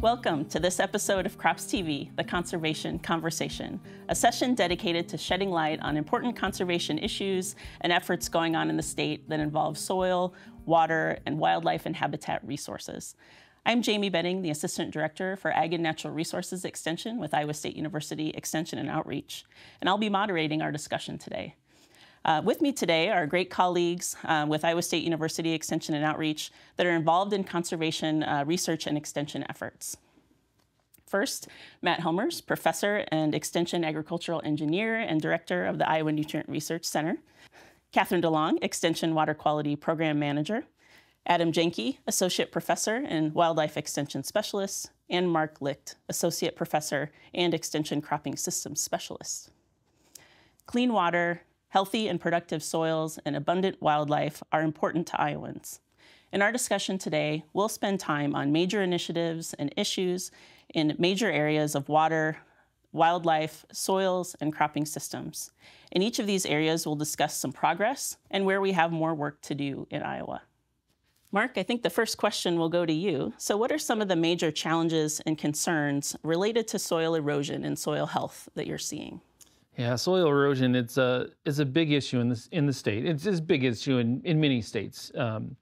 Welcome to this episode of Crops TV, the Conservation Conversation, a session dedicated to shedding light on important conservation issues and efforts going on in the state that involve soil, water, and wildlife and habitat resources. I'm Jamie Benning, the Assistant Director for Ag and Natural Resources Extension with Iowa State University Extension and Outreach, and I'll be moderating our discussion today. Uh, with me today are great colleagues uh, with Iowa State University Extension and Outreach that are involved in conservation uh, research and extension efforts. First, Matt Helmers, professor and extension agricultural engineer and director of the Iowa Nutrient Research Center. Catherine DeLong, extension water quality program manager. Adam Janke, associate professor and wildlife extension specialist. And Mark Licht, associate professor and extension cropping systems specialist. Clean water, Healthy and productive soils and abundant wildlife are important to Iowans. In our discussion today, we'll spend time on major initiatives and issues in major areas of water, wildlife, soils, and cropping systems. In each of these areas, we'll discuss some progress and where we have more work to do in Iowa. Mark, I think the first question will go to you. So, what are some of the major challenges and concerns related to soil erosion and soil health that you're seeing? Yeah, soil erosion it's a it's a big issue in this in the state. It's a big issue in in many states. Um,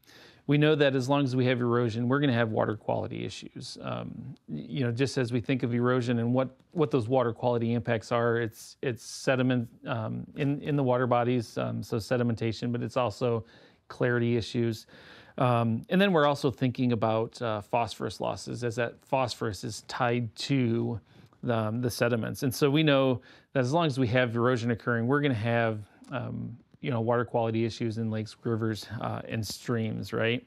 we know that as long as we have erosion, we're going to have water quality issues. Um, you know, just as we think of erosion and what what those water quality impacts are, it's it's sediment um, in in the water bodies, um, so sedimentation, but it's also clarity issues. Um, and then we're also thinking about uh, phosphorus losses, as that phosphorus is tied to the, um, the sediments. And so we know as long as we have erosion occurring, we're going to have um, you know water quality issues in lakes, rivers, uh, and streams, right?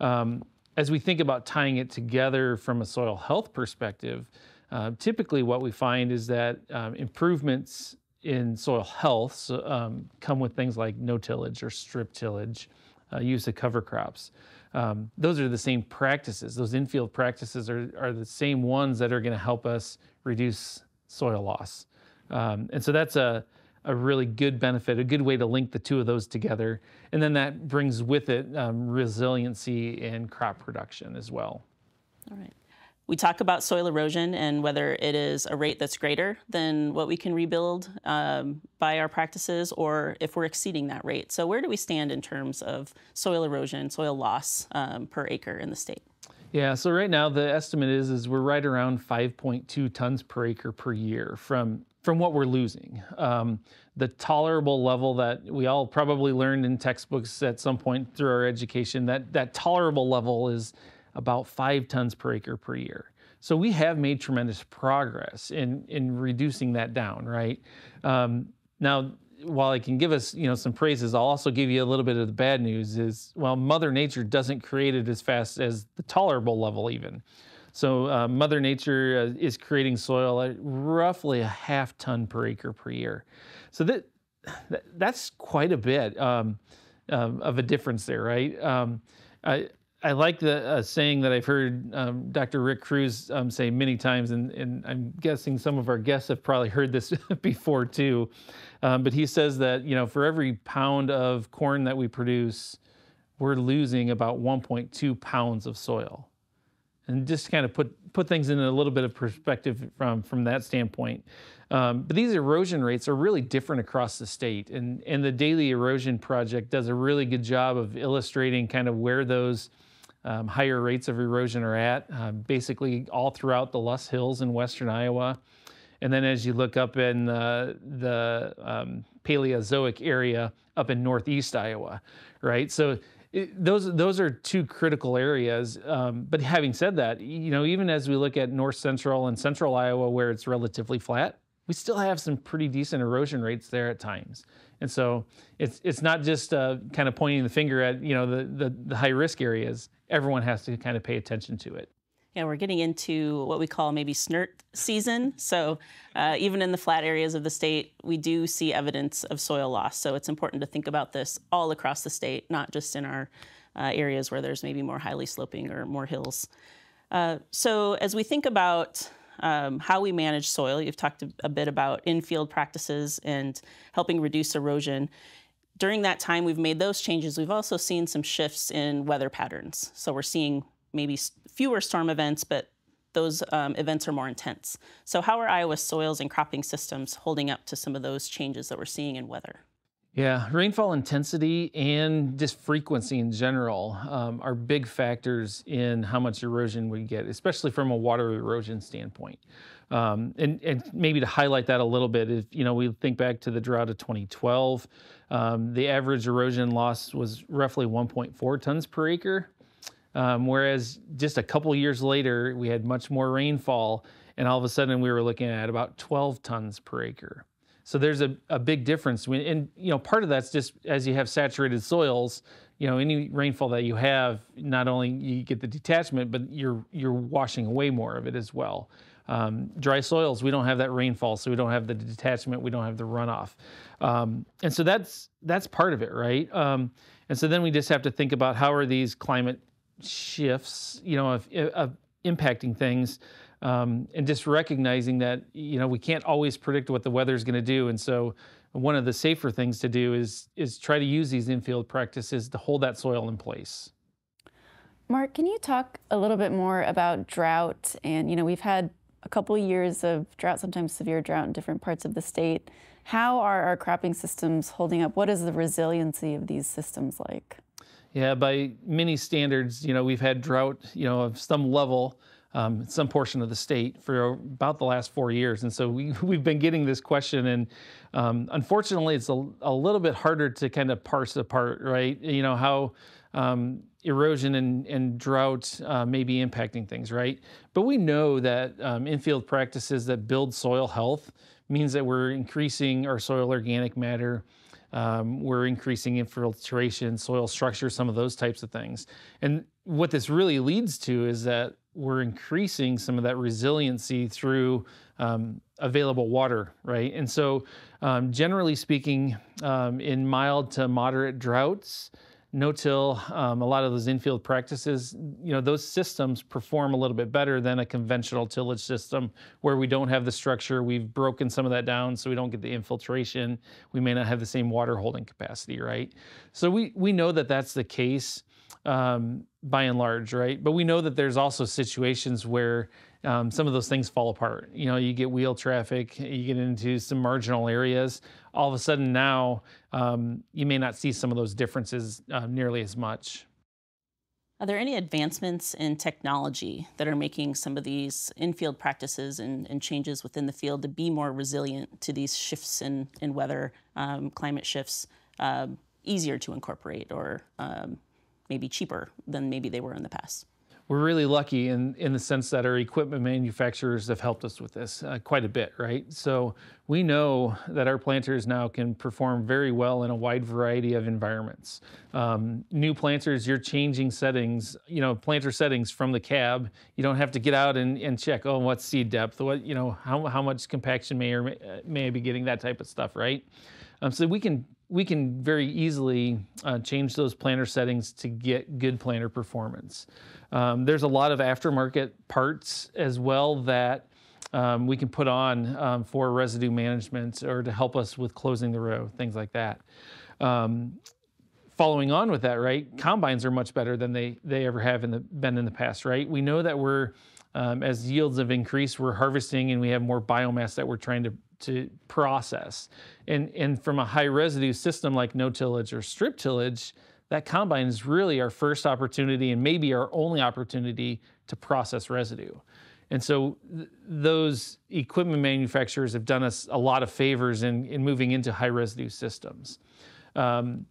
Um, as we think about tying it together from a soil health perspective, uh, typically what we find is that um, improvements in soil health so, um, come with things like no tillage or strip tillage, uh, use of cover crops um, those are the same practices. Those infield practices are, are the same ones that are going to help us reduce soil loss. Um, and so that's a, a really good benefit, a good way to link the two of those together. And then that brings with it um, resiliency in crop production as well. All right. We talk about soil erosion and whether it is a rate that's greater than what we can rebuild um, by our practices or if we're exceeding that rate. So, where do we stand in terms of soil erosion, soil loss um, per acre in the state? Yeah, so right now the estimate is is we're right around 5.2 tons per acre per year from from what we're losing. Um, the tolerable level that we all probably learned in textbooks at some point through our education that that tolerable level is about five tons per acre per year. So we have made tremendous progress in in reducing that down, right? Um, now, while I can give us you know some praises, I'll also give you a little bit of the bad news. Is well, Mother Nature doesn't create it as fast as the tolerable level even. So uh, Mother Nature uh, is creating soil at roughly a half ton per acre per year. So that, that that's quite a bit um, uh, of a difference there, right? Um, I, I like the uh, saying that I've heard um, Dr. Rick Cruse um, say many times, and, and, I'm guessing some of our guests have probably heard this before too. Um, but he says that you know for every pound of corn that we produce, we're losing about 1.2 pounds of soil. And just kind of put put things in a little bit of perspective from from that standpoint. Um, but these erosion rates are really different across the state, and and the Daily Erosion Project does a really good job of illustrating kind of where those um, higher rates of erosion are at, uh, basically all throughout the Loess Hills in western Iowa. And then as you look up in uh, the um, Paleozoic area up in northeast Iowa, right? So those those are two critical areas. Um, but having said that, you know, even as we look at north central and central Iowa where it's relatively flat, we still have some pretty decent erosion rates there at times. And so it's it's not just uh, kind of pointing the finger at you know the, the, the high risk areas. Everyone has to kind of pay attention to it. Yeah, we're getting into what we call maybe snert season. So uh, even in the flat areas of the state, we do see evidence of soil loss. So it's important to think about this all across the state, not just in our uh, areas where there's maybe more highly sloping or more hills. Uh, so as we think about um, how we manage soil. You've talked a, bit about infield practices and helping reduce erosion. During that time, we've made those changes. We've also seen some shifts in weather patterns. So we're seeing maybe fewer storm events, but those um, events are more intense. So, how are Iowa's soils and cropping systems holding up to some of those changes that we're seeing in weather? Yeah, rainfall intensity and just frequency in general um, are big factors in how much erosion we get, especially from a water erosion standpoint. Um, and, and, maybe to highlight that a little bit, if you know we think back to the drought of 2012, um, the average erosion loss was roughly 1.4 tons per acre, um, whereas just a couple years later we had much more rainfall, and all of a sudden we were looking at about 12 tons per acre. So there's a, a big difference. And you know, part of that's just as you have saturated soils, you know, any rainfall that you have, not only you get the detachment, but you're you're washing away more of it as well. Um, dry soils, we don't have that rainfall, so we don't have the detachment, we don't have the runoff, um, and so that's that's part of it, right? Um, and so then we just have to think about how are these climate shifts, you know, of, of impacting things, um, and just recognizing that you know we can't always predict what the weather is going to do, and so one of the safer things to do is is try to use these infield practices to hold that soil in place. Mark, can you talk a little bit more about drought? And you know, we've had a couple years of drought, sometimes severe drought in different parts of the state. How are our cropping systems holding up? What is the resiliency of these systems like? Yeah, by many standards, you know, we've had drought, you know, of some level, um, some portion of the state for about the last four years. And so we, we've been getting this question. And um, unfortunately, it's a, a little bit harder to kind of parse apart, right? You know, how um, erosion and, and drought uh, may be impacting things, right? But we know that um, infield practices that build soil health means that we're increasing our soil organic matter. Um, we're increasing infiltration, soil structure, some of those types of things. And what this really leads to is that we're increasing some of that resiliency through um, available water, right? And so, um, generally speaking, um, in mild to moderate droughts, no-till, um, a lot of those infield practices, you know, those systems perform a little bit better than a conventional tillage system where we don't have the structure. We've broken some of that down so we don't get the infiltration. We may not have the same water holding capacity, right? So we, we know that that's the case um, by and large, right? But we know that there's also situations where um, some of those things fall apart. You know, you get wheel traffic, you get into some marginal areas. All of a sudden now, um, you may not see some of those differences uh, nearly as much. Are there any advancements in technology that are making some of these infield practices and, and changes within the field to be more resilient to these shifts in, in weather, um, climate shifts, uh, easier to incorporate or um, maybe cheaper than maybe they were in the past? We're really lucky in, in the sense that our equipment manufacturers have helped us with this uh, quite a bit, right? So we know that our planters now can perform very well in a wide variety of environments. Um, new planters, you're changing settings, you know, planter settings from the cab. You don't have to get out and, and check, oh, what's seed depth? What, you know, how, how much compaction may or may, uh, may I be getting, that type of stuff, right? Um, so we can we can very easily uh, change those planter settings to get good planter performance. Um, there's a lot of aftermarket parts as well that um, we can put on um, for residue management or to help us with closing the row, things like that. Um, following on with that, right? Combines are much better than they they ever have in the been in the past, right? We know that we're um, as yields have increased, we're harvesting and we have more biomass that we're trying to to process. And, and from a high residue system like no tillage or strip tillage, that combine is really our first opportunity and maybe our only opportunity to process residue. And so th- those equipment manufacturers have done us a lot of favors in, in moving into high residue systems. Um,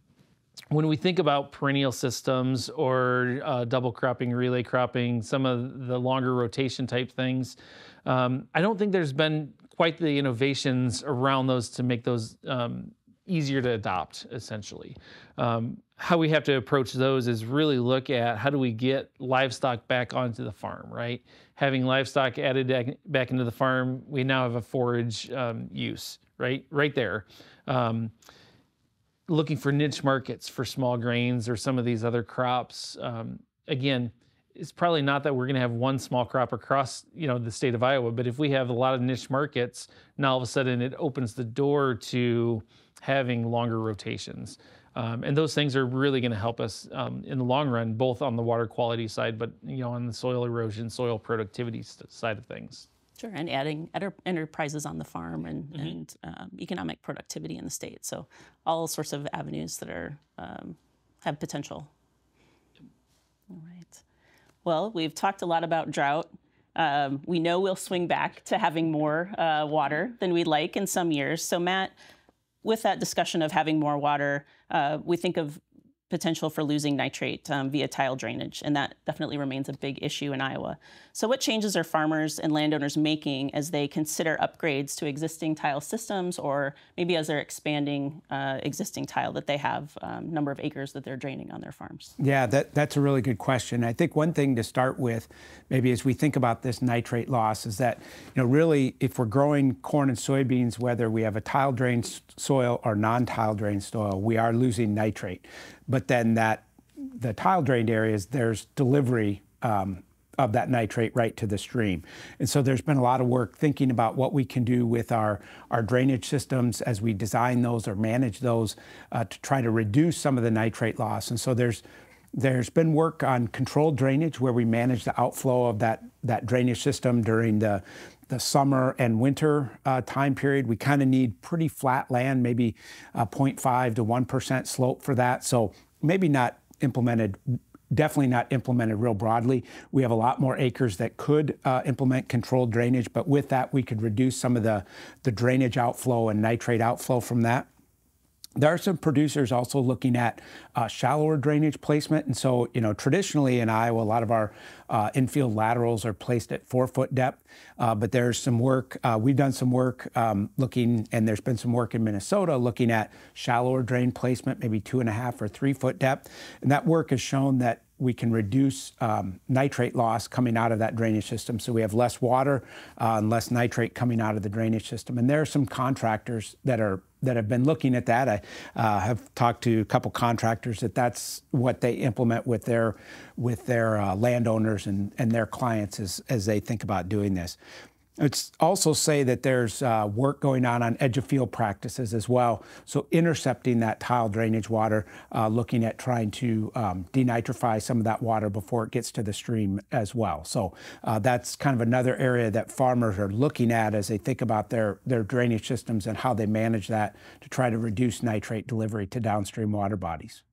when we think about perennial systems or uh, double cropping, relay cropping, some of the longer rotation type things, um, I don't think there's been quite the innovations around those to make those um, easier to adopt, essentially. Um, how we have to approach those is really look at how do we get livestock back onto the farm, right? Having livestock added back into the farm, we now have a forage um, use, right? Right there. Um, looking for niche markets for small grains or some of these other crops. Um, again, it's probably not that we're going to have one small crop across you know the state of Iowa, but if we have a lot of niche markets, now all of a sudden it opens the door to having longer rotations. Um, and those things are really going to help us um, in the long run, both on the water quality side, but you know, on the soil erosion, soil productivity side of things. Sure, and adding enterprises on the farm and, mm-hmm. and um, economic productivity in the state. So all sorts of avenues that are um, have potential. Well, we've talked a lot about drought. Um, we know we'll swing back to having more uh, water than we'd like in some years. So, Matt, with that discussion of having more water, uh, we think of potential for losing nitrate um, via tile drainage, and that definitely remains a big issue in Iowa. So what changes are farmers and landowners making as they consider upgrades to existing tile systems or maybe as they're expanding uh, existing tile that they have, um, number of acres that they're draining on their farms? Yeah, that, that's a really good question. I think one thing to start with, maybe as we think about this nitrate loss, is that, you know, really if we're growing corn and soybeans, whether we have a tile drained soil or non-tile drained soil, we are losing nitrate but then that the tile drained areas, there's delivery um, of that nitrate right to the stream. And so there's been a lot of work thinking about what we can do with our, our drainage systems as we design those or manage those uh, to try to reduce some of the nitrate loss. And so there's there's been work on controlled drainage where we manage the outflow of that, that drainage system during the, the summer and winter uh, time period. We kind of need pretty flat land, maybe uh, 0.5 to 1% slope for that. So maybe not implemented definitely not implemented real broadly. We have a lot more acres that could uh, implement controlled drainage, but with that, we could reduce some of the, the drainage outflow and nitrate outflow from that. There are some producers also looking at uh, shallower drainage placement. And so, you know, traditionally in Iowa, a lot of our uh, infield laterals are placed at four foot depth. Uh, but there's some work, uh, we've done some work um, looking, and there's been some work in Minnesota looking at shallower drain placement, maybe two and a half or three foot depth. And that work has shown that we can reduce um, nitrate loss coming out of that drainage system. So we have less water uh, and less nitrate coming out of the drainage system. And there are some contractors that are that have been looking at that. I uh, have talked to a couple contractors that that's what they implement with their with their uh, landowners and, and their clients as, as they think about doing this. It's also say that there's uh, work going on on edge of field practices as well. So intercepting that tile drainage water, uh, looking at trying to um, denitrify some of that water before it gets to the stream as well. So uh, that's kind of another area that farmers are looking at as they think about their, their drainage systems and how they manage that to try to reduce nitrate delivery to downstream water bodies.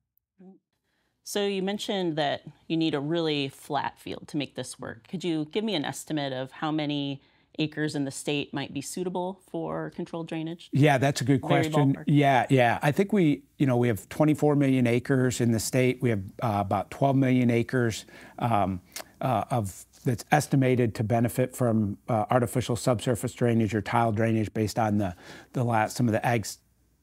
So you mentioned that you need a really flat field to make this work. Could you give me an estimate of how many acres in the state might be suitable for controlled drainage? Yeah, that's a good question. Yeah, yeah. I think we, you know, we have 24 million acres in the state. We have uh, about 12 million acres um, uh, of that's estimated to benefit from uh, artificial subsurface drainage or tile drainage based on the the last some of the ag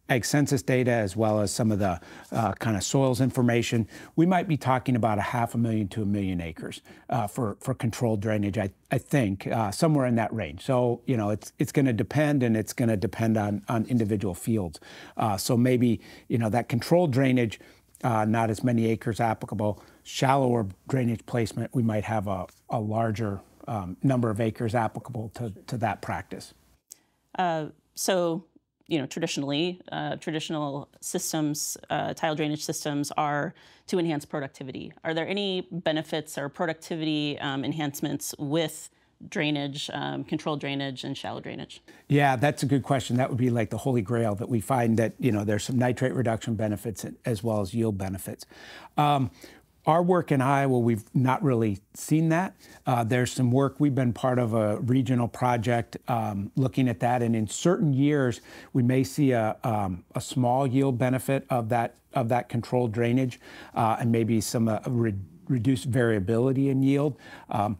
ag census data as well as some of the uh, kind of soils information, we might be talking about a half a million to a million acres uh, for, for controlled drainage, I, I think, uh, somewhere in that range. So, you know, it's, it's going to depend and it's going to depend on, on individual fields. Uh, so maybe, you know, that controlled drainage, uh, not as many acres applicable. Shallower drainage placement, we might have a, a larger um, number of acres applicable to, to that practice. Uh, so you know, traditionally, uh, traditional systems, uh, tile drainage systems are to enhance productivity. Are there any benefits or productivity um, enhancements with drainage, um, controlled drainage, and shallow drainage? Yeah, that's a good question. That would be like the holy grail that we find that, you know, there's some nitrate reduction benefits as well as yield benefits. Um, our work in Iowa, we've not really seen that. Uh, there's some work, we've been part of a regional project um, looking at that, and in certain years, we may see a, um, a small yield benefit of that, of that controlled drainage uh, and maybe some uh, re reduced variability in yield. Um,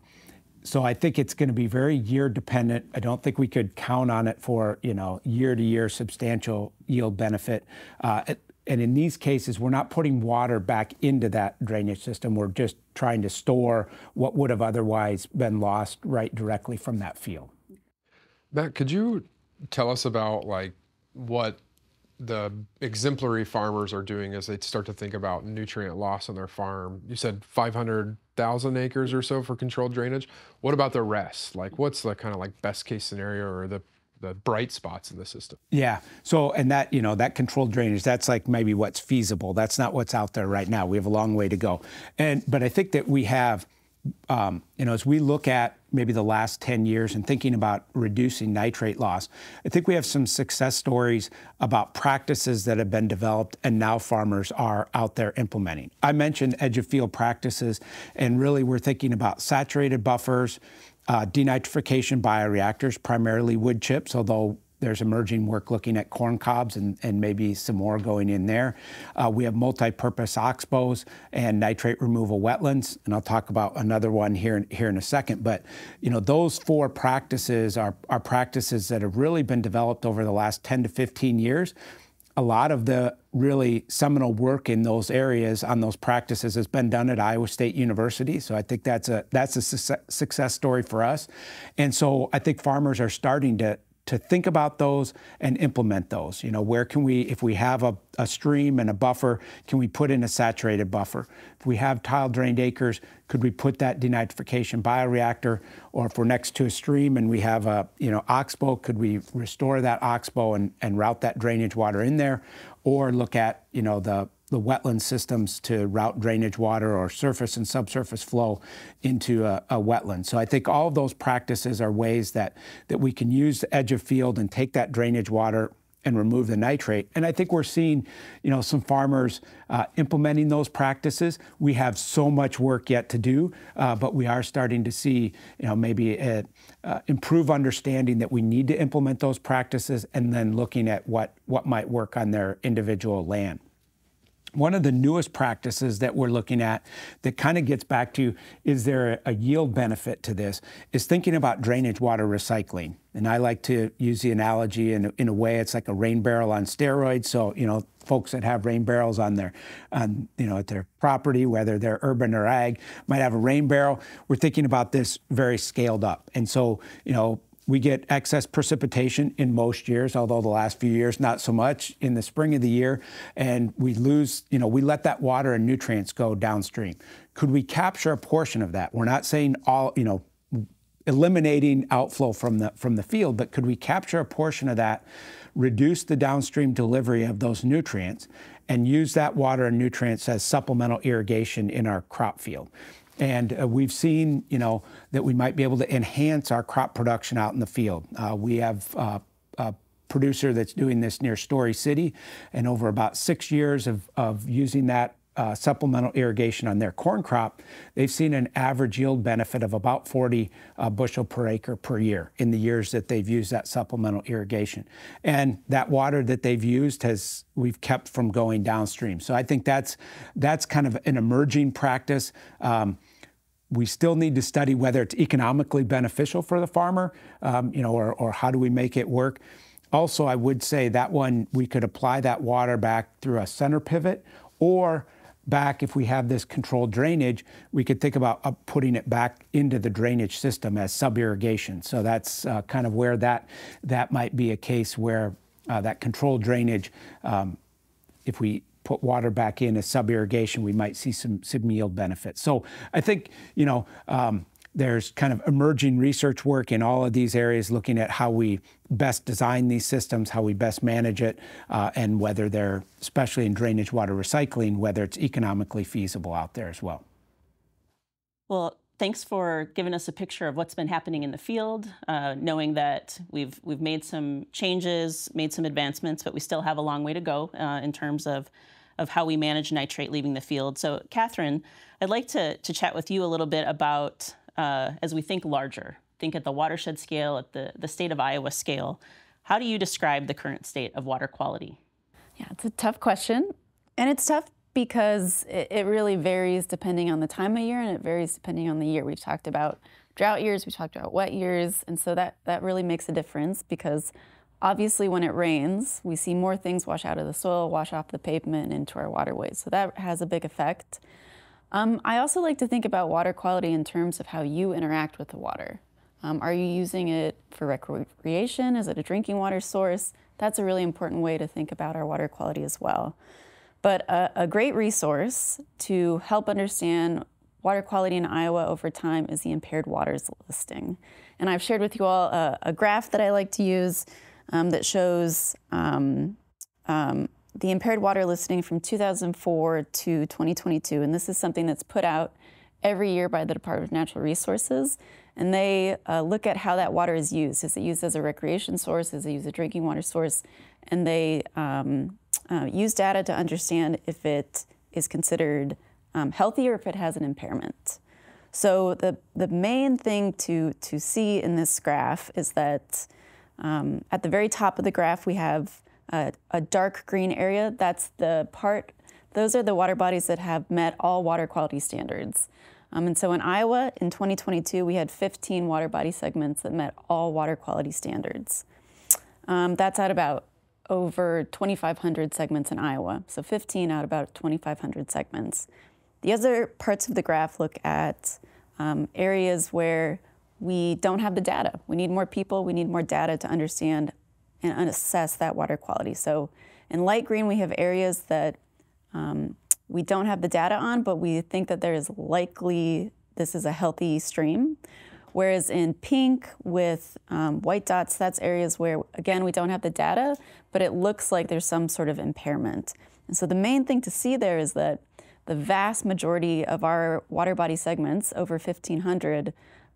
so I think it's going to be very year dependent. I don't think we could count on it for you know year to year substantial yield benefit. Uh, and in these cases, we're not putting water back into that drainage system. We're just trying to store what would have otherwise been lost right directly from that field. Matt, could you tell us about like what the exemplary farmers are doing as they start to think about nutrient loss on their farm? You said 500,000 acres or so for controlled drainage. What about the rest? Like, what's the kind of like best case scenario or the the bright spots in the system. Yeah. So, and that, you know, that controlled drainage, that's like maybe what's feasible. That's not what's out there right now. We have a long way to go. And, but I think that we have, um, you know, as we look at maybe the last 10 years and thinking about reducing nitrate loss, I think we have some success stories about practices that have been developed and now farmers are out there implementing. I mentioned edge of field practices, and really we're thinking about saturated buffers, uh, denitrification bioreactors, primarily wood chips, although there's emerging work looking at corn cobs and, and maybe some more going in there. Uh, we have multi-purpose oxbows and nitrate removal wetlands, and I'll talk about another one here, here in a second. But you know, those four practices are, are practices that have really been developed over the last 10 to 15 years a lot of the really seminal work in those areas on those practices has been done at Iowa State University. So I think that's a that's a success story for us. And so I think farmers are starting to to think about those and implement those. You know, where can we, if we have a, a, stream and a buffer, can we put in a saturated buffer? If we have tile drained acres, could we put that denitrification bioreactor? Or if we're next to a stream and we have a, you know, oxbow, could we restore that oxbow and, and route that drainage water in there? Or look at, you know, the the wetland systems to route drainage water or surface and subsurface flow into a, a, wetland. So I think all of those practices are ways that, that we can use the edge of field and take that drainage water and remove the nitrate. And I think we're seeing, you know, some farmers uh, implementing those practices. We have so much work yet to do, uh, but we are starting to see, you know, maybe a, uh, improve understanding that we need to implement those practices, and then looking at what what might work on their individual land. One of the newest practices that we're looking at that kind of gets back to is there a yield benefit to this is thinking about drainage water recycling. And I like to use the analogy in, in a way it's like a rain barrel on steroids. So, you know, folks that have rain barrels on their, on, you know, at their property, whether they're urban or ag, might have a rain barrel. We're thinking about this very scaled up. And so, you know, we get excess precipitation in most years, although the last few years not so much in the spring of the year, and we lose, you know, we let that water and nutrients go downstream. Could we capture a portion of that? We're not saying all, you know, eliminating outflow from the from the field, but could we capture a portion of that, reduce the downstream delivery of those nutrients, and use that water and nutrients as supplemental irrigation in our crop field? And uh, we've seen, you know, that we might be able to enhance our crop production out in the field. Uh, we have uh, a producer that's doing this near Story City, and over about six years of, of using that uh, supplemental irrigation on their corn crop, they've seen an average yield benefit of about 40 uh, bushel per acre per year in the years that they've used that supplemental irrigation. And that water that they've used has we've kept from going downstream. So I think that's that's kind of an emerging practice. Um, we still need to study whether it's economically beneficial for the farmer, um, you know, or, or how do we make it work. Also, I would say that one we could apply that water back through a center pivot or back, if we have this controlled drainage, we could think about putting it back into the drainage system as sub-irrigation. So that's uh, kind of where that, that might be a case where uh, that controlled drainage, um, if we put water back in as sub-irrigation, we might see some, some yield benefits. So I think, you know, um, there's kind of emerging research work in all of these areas looking at how we best design these systems, how we best manage it, uh, and whether they're, especially in drainage water recycling, whether it's economically feasible out there as well. Well, thanks for giving us a picture of what's been happening in the field, uh, knowing that we've, we've made some changes, made some advancements, but we still have a long way to go uh, in terms of of how we manage nitrate leaving the field. So, Catherine, I'd like to, to chat with you a little bit about uh, as we think larger, think at the watershed scale, at the, the state of Iowa scale, how do you describe the current state of water quality? Yeah, it's a tough question. And it's tough because it, it really varies depending on the time of year and it varies depending on the year. We've talked about drought years, we talked about wet years, and so that, that really makes a difference because obviously when it rains, we see more things wash out of the soil, wash off the pavement into our waterways. So that has a big effect. Um, I also like to think about water quality in terms of how you interact with the water. Um, are you using it for recreation? Is it a drinking water source? That's a really important way to think about our water quality as well. But a, a great resource to help understand water quality in Iowa over time is the impaired waters listing. And I've shared with you all a, a graph that I like to use um, that shows um, um, the impaired water listing from 2004 to 2022. And this is something that's put out every year by the Department of Natural Resources. And they uh, look at how that water is used. Is it used as a recreation source? Is it used as a drinking water source? And they um, uh, use data to understand if it is considered um, healthy or if it has an impairment. So the, the main thing to, to see in this graph is that um, at the very top of the graph we have a, a dark green area. That's the part, those are the water bodies that have met all water quality standards. Um, and so in Iowa in 2022 we had 15 water body segments that met all water quality standards. Um, that's at about over 2,500 segments in Iowa, so 15 out of about 2,500 segments. The other parts of the graph look at um, areas where we don't have the data. We need more people, we need more data to understand and assess that water quality. So in light green, we have areas that um, we don't have the data on, but we think that there is likely this is a healthy stream. Whereas in pink with um, white dots, that's areas where, again, we don't have the data, but it looks like there's some sort of impairment. And so the main thing to see there is that the vast majority of our water body segments, over 1,500,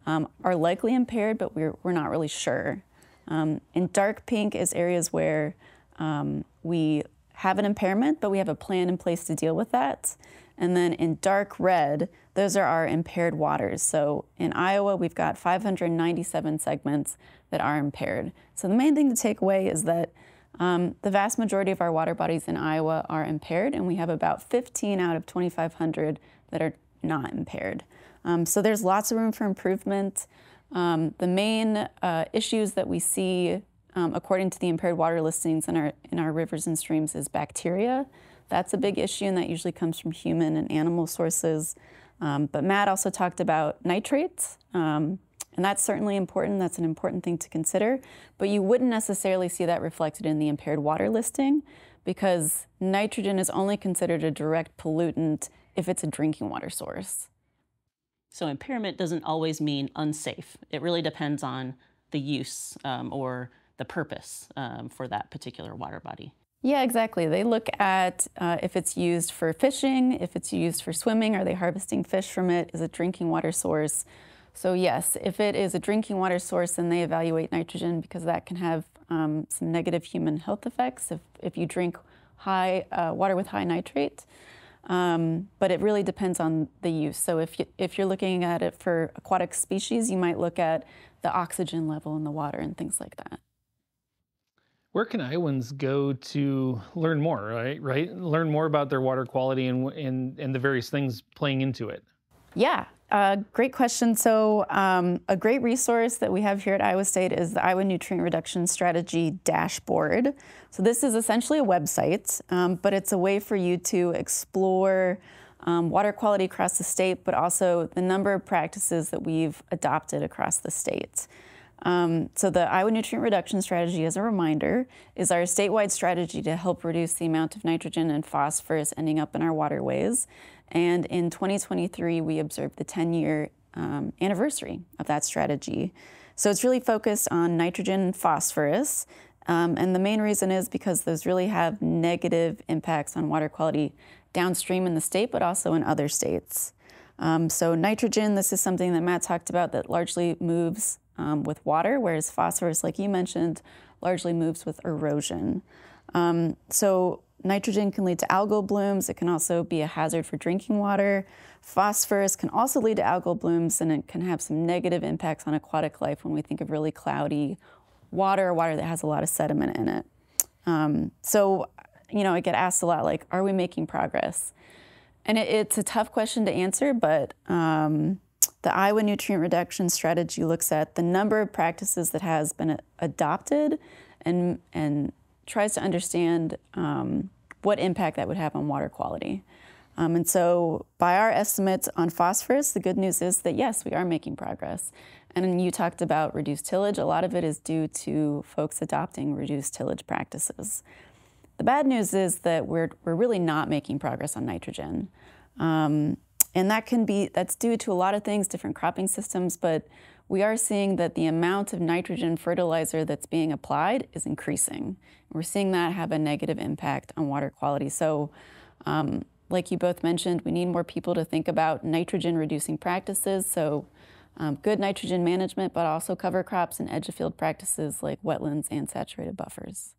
um, are likely impaired, but we're, we're not really sure. Um, in dark pink is areas where um, we have an impairment, but we have a plan in place to deal with that. And then in dark red, those are our impaired waters. So in Iowa, we've got 597 segments that are impaired. So the main thing to take away is that um, the vast majority of our water bodies in Iowa are impaired, and we have about 15 out of 2,500 that are not impaired. Um, so there's lots of room for improvement. Um, the main uh, issues that we see, um, according to the impaired water listings in our, in our rivers and streams, is bacteria. That's a big issue, and that usually comes from human and animal sources. Um, but Matt also talked about nitrates, um, and that's certainly important. That's an important thing to consider. But you wouldn't necessarily see that reflected in the impaired water listing because nitrogen is only considered a direct pollutant if it's a drinking water source. So impairment doesn't always mean unsafe. It really depends on the use um, or the purpose um, for that particular water body. Yeah, exactly. They look at uh, if it's used for fishing, if it's used for swimming, are they harvesting fish from it? Is it drinking water source? So yes, if it is a drinking water source, then they evaluate nitrogen because that can have um, some negative human health effects if, if you drink high uh, water with high nitrate. Um, but it really depends on the use. So if, you, if you're looking at it for aquatic species, you might look at the oxygen level in the water and things like that where can Iowans go to learn more, right? Right? Learn more about their water quality and, and, and the various things playing into it. Yeah, uh, great question. So, um, a great resource that we have here at Iowa State is the Iowa Nutrient Reduction Strategy Dashboard. So, this is essentially a website, um, but it's a way for you to explore um, water quality across the state, but also the number of practices that we've adopted across the state. Um, so the Iowa Nutrient Reduction Strategy, as a reminder, is our statewide strategy to help reduce the amount of nitrogen and phosphorus ending up in our waterways. And in 2023, we observed the 10-year um, anniversary of that strategy. So it's really focused on nitrogen phosphorus. Um, and the main reason is because those really have negative impacts on water quality downstream in the state, but also in other states. Um, so nitrogen, this is something that Matt talked about that largely moves um, with water, whereas phosphorus, like you mentioned, largely moves with erosion. Um, so nitrogen can lead to algal blooms. It can also be a hazard for drinking water. Phosphorus can also lead to algal blooms, and it can have some negative impacts on aquatic life when we think of really cloudy water, water that has a lot of sediment in it. Um, so, you know, I get asked a lot, like, are we making progress? And it, it's a tough question to answer, but um, the Iowa Nutrient Reduction Strategy looks at the number of practices that has been adopted and, and tries to understand um, what impact that would have on water quality. Um, and so, by our estimates on phosphorus, the good news is that yes, we are making progress. And you talked about reduced tillage. A lot of it is due to folks adopting reduced tillage practices. The bad news is that we're, we're really not making progress on nitrogen. Um, And that can be, that's due to a lot of things, different cropping systems, but we are seeing that the amount of nitrogen fertilizer that's being applied is increasing. We're seeing that have a negative impact on water quality. So, um, like you both mentioned, we need more people to think about nitrogen reducing practices. So, um, good nitrogen management, but also cover crops and edge of field practices like wetlands and saturated buffers.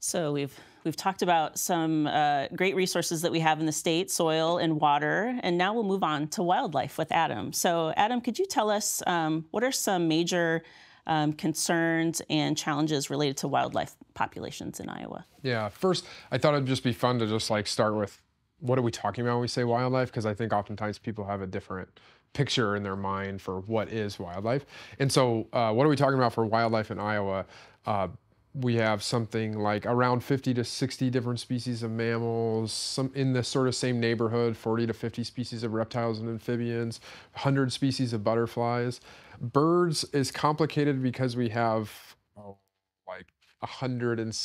So we've we've talked about some uh, great resources that we have in the state, soil and water, and now we'll move on to wildlife with Adam. So Adam, could you tell us um, what are some major um, concerns and challenges related to wildlife populations in Iowa? Yeah, first I thought it'd just be fun to just like start with what are we talking about when we say wildlife? Because I think oftentimes people have a different picture in their mind for what is wildlife. And so, uh, what are we talking about for wildlife in Iowa? Uh, we have something like around 50 to 60 different species of mammals, some in the sort of same neighborhood, 40 to 50 species of reptiles and amphibians, 100 species of butterflies. Birds is complicated because we have oh, like 100 and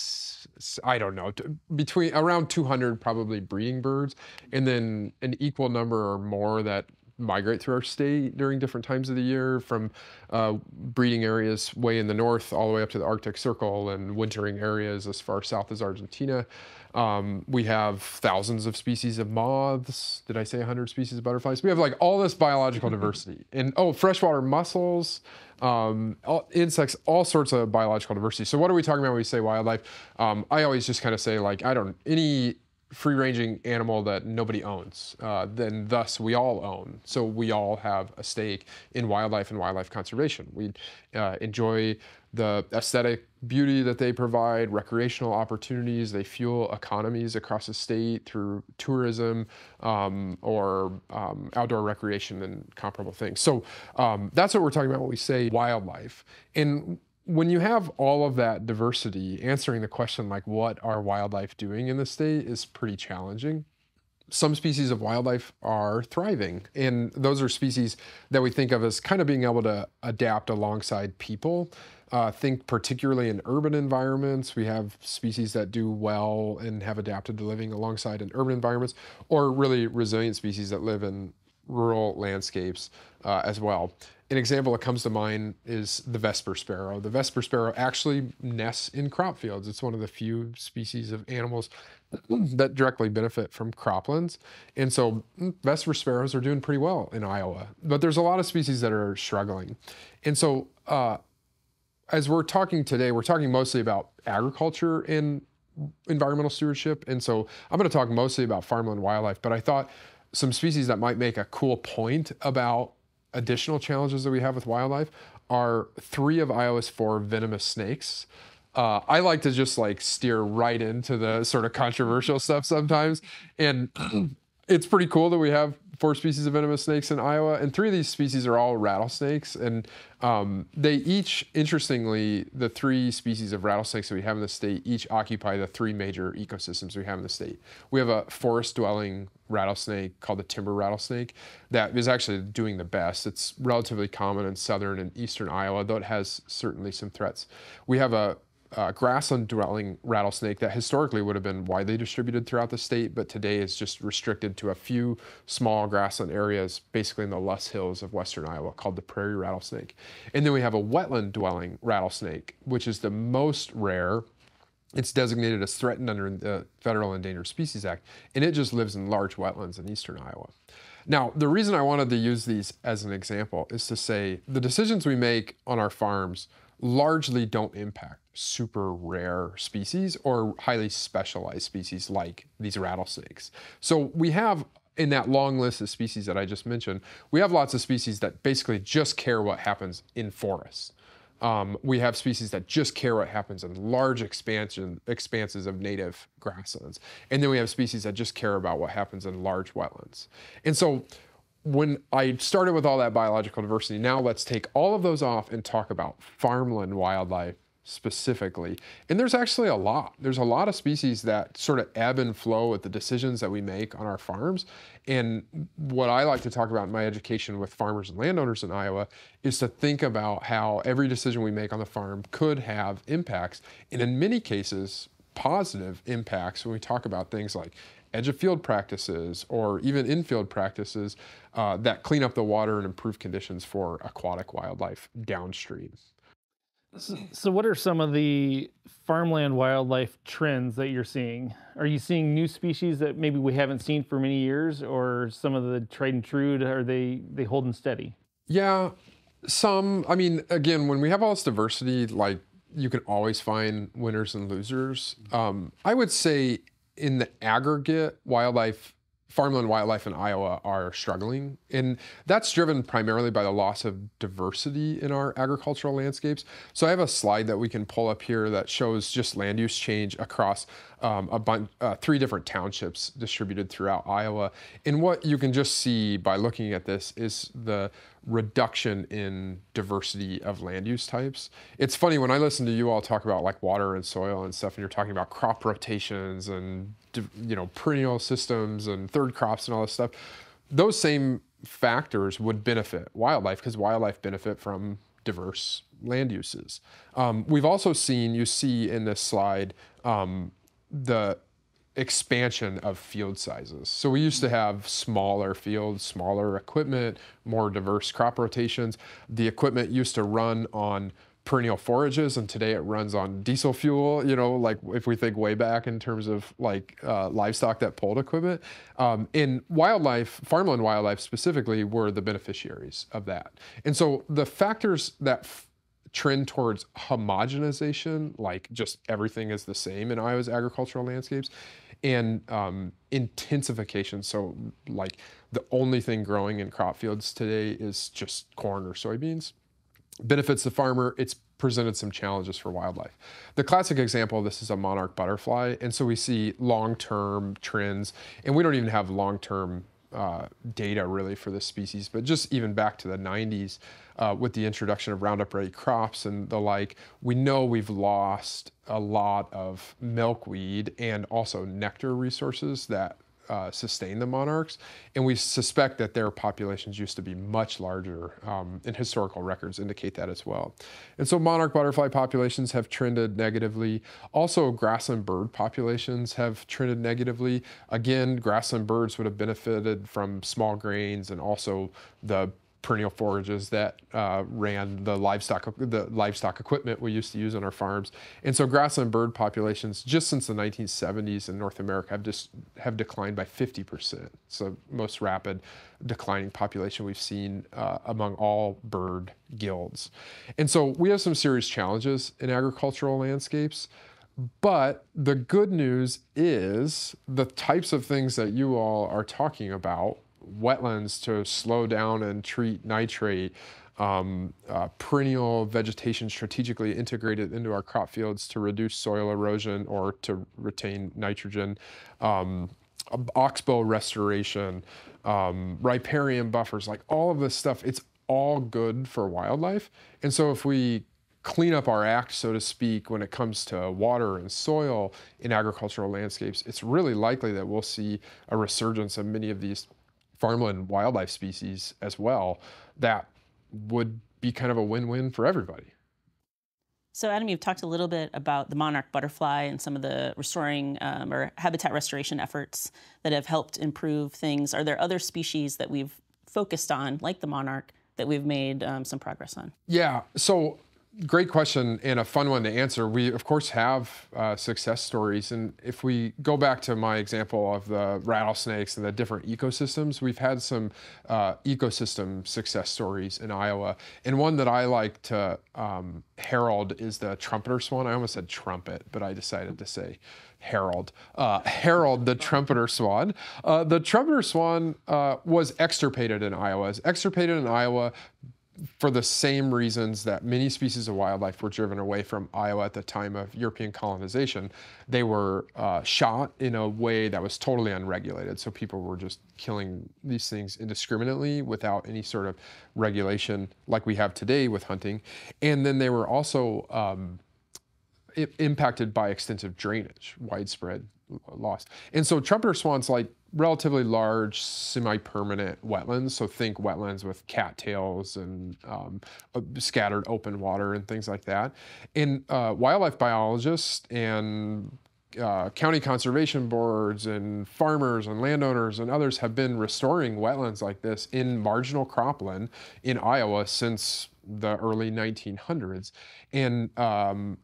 I don't know, between around 200 probably breeding birds, and then an equal number or more that migrate through our state during different times of the year from uh, breeding areas way in the north all the way up to the Arctic Circle and wintering areas as far south as Argentina. Um, we have thousands of species of moths. Did I say 100 species of butterflies? We have like all this biological diversity. And oh, freshwater mussels, um, all, insects, all sorts of biological diversity. So what are we talking about when we say wildlife? Um, I always just kind of say like, I don't, any free-ranging animal that nobody owns, uh, then thus we all own. So we all have a stake in wildlife and wildlife conservation. We uh, enjoy the aesthetic beauty that they provide, recreational opportunities. They fuel economies across the state through tourism um, or um, outdoor recreation and comparable things. So um, that's what we're talking about when we say wildlife. And when you have all of that diversity, answering the question like what are wildlife doing in the state is pretty challenging. Some species of wildlife are thriving, and those are species that we think of as kind of being able to adapt alongside people. Uh, think particularly in urban environments, we have species that do well and have adapted to living alongside in urban environments, or really resilient species that live in rural landscapes uh, as well. An example that comes to mind is the Vesper sparrow. The Vesper sparrow actually nests in crop fields. It's one of the few species of animals that directly benefit from croplands. And so mm, Vesper sparrows are doing pretty well in Iowa, but there's a lot of species that are struggling. And so uh, as we're talking today, we're talking mostly about agriculture and environmental stewardship. And so I'm going to talk mostly about farmland wildlife, but I thought some species that might make a cool point about additional challenges that we have with wildlife are three of Iowa's four venomous snakes. Uh, I like to just like steer right into the sort of controversial stuff sometimes. And it's pretty cool that we have four species of venomous snakes in Iowa, and three of these species are all rattlesnakes. And um, they each, interestingly, the three species of rattlesnakes that we have in the state each occupy the three major ecosystems we have in the state. We have a forest dwelling rattlesnake called the timber rattlesnake that is actually doing the best. It's relatively common in southern and eastern Iowa, though it has certainly some threats. We have a uh, grassland dwelling rattlesnake that historically would have been widely distributed throughout the state, but today is just restricted to a few small grassland areas, basically in the Loess Hills of western Iowa, called the prairie rattlesnake. And then we have a wetland dwelling rattlesnake, which is the most rare. It's designated as threatened under the Federal Endangered Species Act, and it just lives in large wetlands in eastern Iowa. Now, the reason I wanted to use these as an example is to say the decisions we make on our farms largely don't impact super rare species or highly specialized species like these rattlesnakes. So we have in that long list of species that I just mentioned, we have lots of species that basically just care what happens in forests. Um, we have species that just care what happens in large expansion expanses of native grasslands. And then we have species that just care about what happens in large wetlands. And so when I started with all that biological diversity, now let's take all of those off and talk about farmland wildlife specifically. And there's actually a lot. There's a lot of species that sort of ebb and flow with the decisions that we make on our farms. And what I like to talk about in my education with farmers and landowners in Iowa is to think about how every decision we make on the farm could have impacts. And in many cases, positive impacts when we talk about things like edge of field practices or even infield practices uh, that clean up the water and improve conditions for aquatic wildlife downstream. So, what are some of the farmland wildlife trends that you're seeing? Are you seeing new species that maybe we haven't seen for many years, or some of the tried and true? Are they they holding steady? Yeah, some. I mean, again, when we have all this diversity, like you can always find winners and losers. Um, I would say in the aggregate, wildlife farmland wildlife in Iowa are struggling. And that's driven primarily by the loss of diversity in our agricultural landscapes. So I have a slide that we can pull up here that shows just land use change across um, a bunch, uh, three different townships distributed throughout Iowa. And what you can just see by looking at this is the reduction in diversity of land use types. It's funny when I listen to you all talk about like water and soil and stuff, and you're talking about crop rotations and you know perennial systems and third crops and all this stuff. Those same factors would benefit wildlife because wildlife benefit from diverse land uses. Um, we've also seen, you see in this slide, um, the expansion of field sizes. So we used to have smaller fields, smaller equipment, more diverse crop rotations. The equipment used to run on perennial forages and today it runs on diesel fuel you know like if we think way back in terms of like uh, livestock that pulled equipment um, in wildlife farmland wildlife specifically were the beneficiaries of that and so the factors that trend towards homogenization like just everything is the same in iowa's agricultural landscapes and um, intensification. So, like the only thing growing in crop fields today is just corn or soybeans. Benefits the farmer. It's presented some challenges for wildlife. The classic example of this is a monarch butterfly, and so we see long-term trends, and we don't even have long-term uh, data really for this species, but just even back to the 90s uh, with the introduction of Roundup Ready crops and the like, we know we've lost a lot of milkweed and also nectar resources that uh, sustain the monarchs. And we suspect that their populations used to be much larger, um, and historical records indicate that as well. And so monarch butterfly populations have trended negatively. Also, grassland bird populations have trended negatively. Again, grassland birds would have benefited from small grains and also the perennial forages that uh, ran the livestock the livestock equipment we used to use on our farms. And so grassland bird populations just since the 1970s in North America have just have declined by 50%. So most rapid declining population we've seen uh, among all bird guilds. And so we have some serious challenges in agricultural landscapes. But the good news is the types of things that you all are talking about wetlands to slow down and treat nitrate, um, uh, perennial vegetation strategically integrated into our crop fields to reduce soil erosion or to retain nitrogen, um, oxbow restoration, um, riparian buffers, like all of this stuff, it's all good for wildlife. And so if we clean up our act, so to speak, when it comes to water and soil in agricultural landscapes, it's really likely that we'll see a resurgence of many of these farmland wildlife species as well that would be kind of a win-win for everybody. So, Adam, you've talked a little bit about the monarch butterfly and some of the restoring um, or habitat restoration efforts that have helped improve things. Are there other species that we've focused on, like the monarch, that we've made um, some progress on? Yeah. So, great question and a fun one to answer. We, of course, have uh, success stories. And if we go back to my example of the rattlesnakes and the different ecosystems, we've had some uh, ecosystem success stories in Iowa. And one that I like to um, herald is the trumpeter swan. I almost said trumpet, but I decided to say Harold. Uh, Harold, the trumpeter swan. Uh, the trumpeter swan uh, was extirpated in Iowa. It's extirpated in Iowa for the same reasons that many species of wildlife were driven away from Iowa at the time of European colonization, they were uh, shot in a way that was totally unregulated. So people were just killing these things indiscriminately without any sort of regulation like we have today with hunting. And then they were also um, impacted by extensive drainage, widespread loss. And so trumpeter swans like relatively large, semi-permanent wetlands. So think wetlands with cattails and um, scattered open water and things like that. And uh, wildlife biologists and uh, county conservation boards and farmers and landowners and others have been restoring wetlands like this in marginal cropland in Iowa since the early 1900s. And um,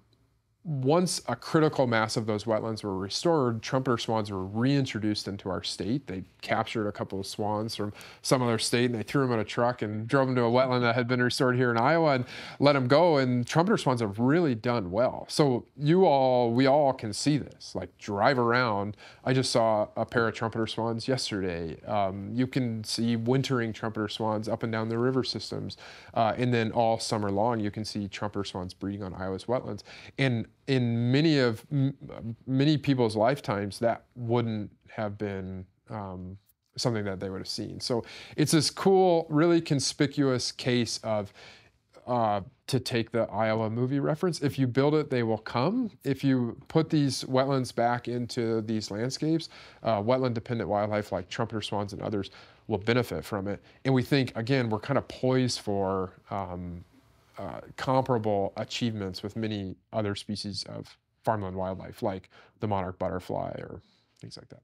once a critical mass of those wetlands were restored, trumpeter swans were reintroduced into our state. They captured a couple of swans from some other state and they threw them in a truck and drove them to a wetland that had been restored here in Iowa and let them go. And trumpeter swans have really done well. So you all, we all can see this. Like drive around. I just saw a pair of trumpeter swans yesterday. Um, you can see wintering trumpeter swans up and down the river systems. Uh, and then all summer long, you can see trumpeter swans breeding on Iowa's wetlands. And in many of many people's lifetimes, that wouldn't have been um, something that they would have seen. So it's this cool, really conspicuous case of uh, to take the Iowa movie reference. If you build it, they will come. If you put these wetlands back into these landscapes, uh, wetland dependent wildlife like trumpeter swans and others will benefit from it. And we think, again, we're kind of poised for um, uh, comparable achievements with many other species of farmland wildlife, like the monarch butterfly or things like that.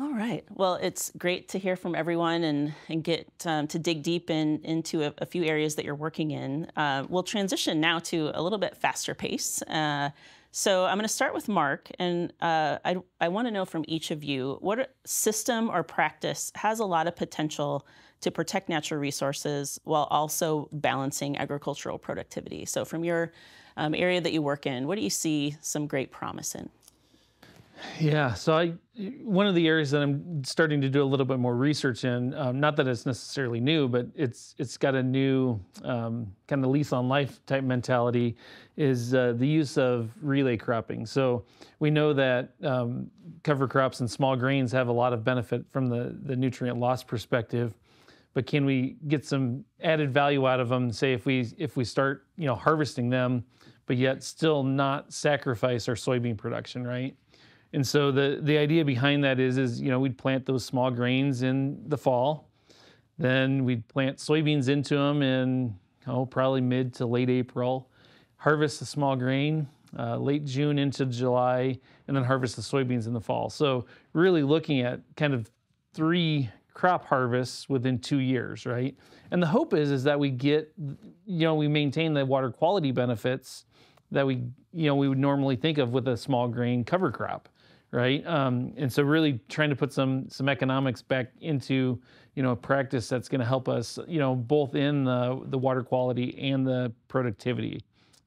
All right. Well, it's great to hear from everyone and, and get um, to dig deep in, into a, a, few areas that you're working in. Uh, we'll transition now to a little bit faster pace. Uh, so I'm going to start with Mark, and uh, I, I want to know from each of you what system or practice has a lot of potential to protect natural resources while also balancing agricultural productivity. So from your um, area that you work in, what do you see some great promise in? Yeah, so I one of the areas that I'm starting to do a little bit more research in, um, not that it's necessarily new, but it's it's got a new um, kind of lease on life type mentality, is uh, the use of relay cropping. So we know that um, cover crops and small grains have a lot of benefit from the the nutrient loss perspective, but can we get some added value out of them? Say if we if we start you know harvesting them, but yet still not sacrifice our soybean production, right? And so the, the idea behind that is, is, you know, we'd plant those small grains in the fall. Then we'd plant soybeans into them in, oh, probably mid to late April. Harvest the small grain uh, late June into July, and then harvest the soybeans in the fall. So really looking at kind of three crop harvests within two years, right? And the hope is is that we get, you know, we maintain the water quality benefits that we, you know, we would normally think of with a small grain cover crop right? Um, and so really trying to put some some economics back into you know a practice that's going to help us, you know, both in the the water quality and the productivity,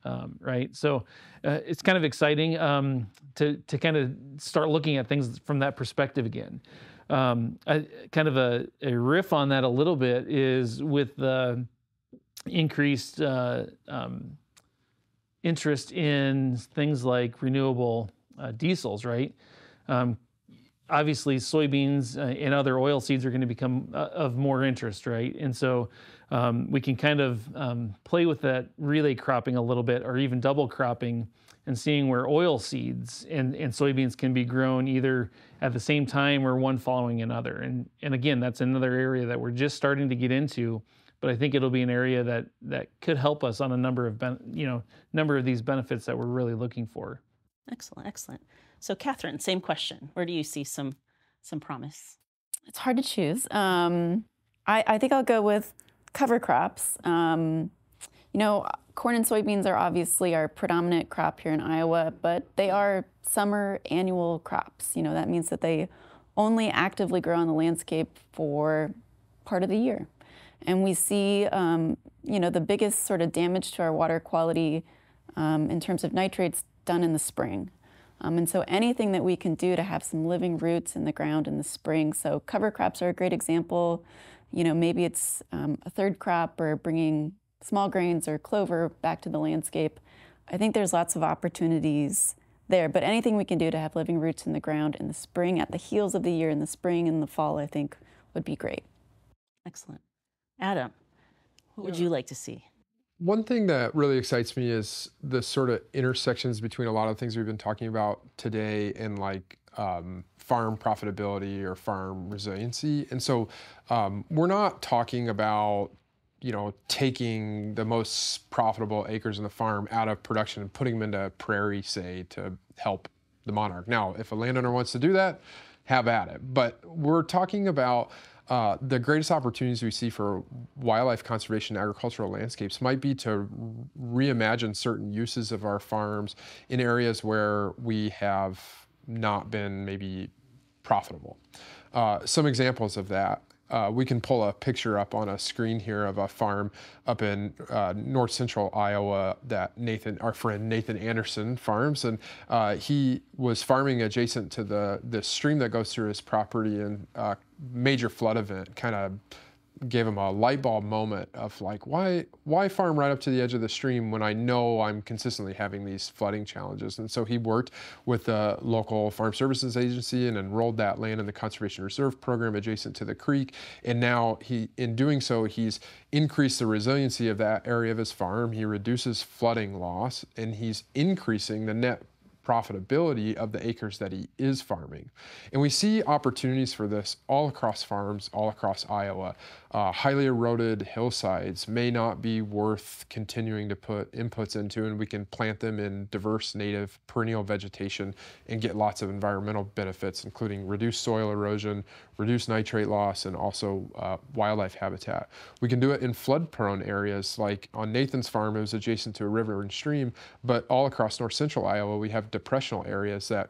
um, right? So uh, it's kind of exciting um, to to kind of start looking at things from that perspective again. Um, kind of a, a riff on that a little bit is with the increased uh, um, interest in things like renewable uh, diesels, right? Um, obviously, soybeans uh, and other oil seeds are going to become uh, of more interest, right? And so um, we can kind of um, play with that relay cropping a little bit, or even double cropping, and seeing where oil seeds and, and soybeans can be grown either at the same time or one following another. And and again, that's another area that we're just starting to get into but I think it'll be an area that that could help us on a number of ben, you know number of these benefits that we're really looking for. Excellent, excellent. So, Catherine, same question. Where do you see some some promise? It's hard to choose. Um, I, I, think I'll go with cover crops. Um, you know, corn and soybeans are obviously our predominant crop here in Iowa, but they are summer annual crops. You know, that means that they only actively grow on the landscape for part of the year. And we see, um, you know, the biggest sort of damage to our water quality um, in terms of nitrates done in the spring. Um, and so anything that we can do to have some living roots in the ground in the spring. So cover crops are a great example. You know, maybe it's um, a third crop or bringing small grains or clover back to the landscape. I think there's lots of opportunities there, but anything we can do to have living roots in the ground in the spring, at the heels of the year, in the spring and the fall, I think would be great. Excellent. Adam, what would you like to see? One thing that really excites me is the sort of intersections between a lot of things we've been talking about today and like um, farm profitability or farm resiliency. And so um, we're not talking about you know taking the most profitable acres in the farm out of production and putting them into prairie, say, to help the monarch. Now, if a landowner wants to do that, have at it. But we're talking about uh, the greatest opportunities we see for wildlife conservation agricultural landscapes might be to reimagine certain uses of our farms in areas where we have not been maybe profitable. Uh, some examples of that uh, we can pull a picture up on a screen here of a farm up in uh, north central Iowa that Nathan, our friend Nathan Anderson farms, and uh, he was farming adjacent to the the stream that goes through his property, and uh, major flood event kind of gave him a light bulb moment of like, why, why farm right up to the edge of the stream when I know I'm consistently having these flooding challenges? And so he worked with the local farm services agency and enrolled that land in the conservation reserve program adjacent to the creek. And now he, in doing so, he's increased the resiliency of that area of his farm. He reduces flooding loss and he's increasing the net profitability of the acres that he is farming. And we see opportunities for this all across farms, all across Iowa. Uh, highly eroded hillsides may not be worth continuing to put inputs into, and we can plant them in diverse native perennial vegetation and get lots of environmental benefits, including reduced soil erosion, reduced nitrate loss, and also uh, wildlife habitat. We can do it in flood prone areas, like on Nathan's farm, it was adjacent to a river and stream, but all across north central Iowa, we have depressional areas that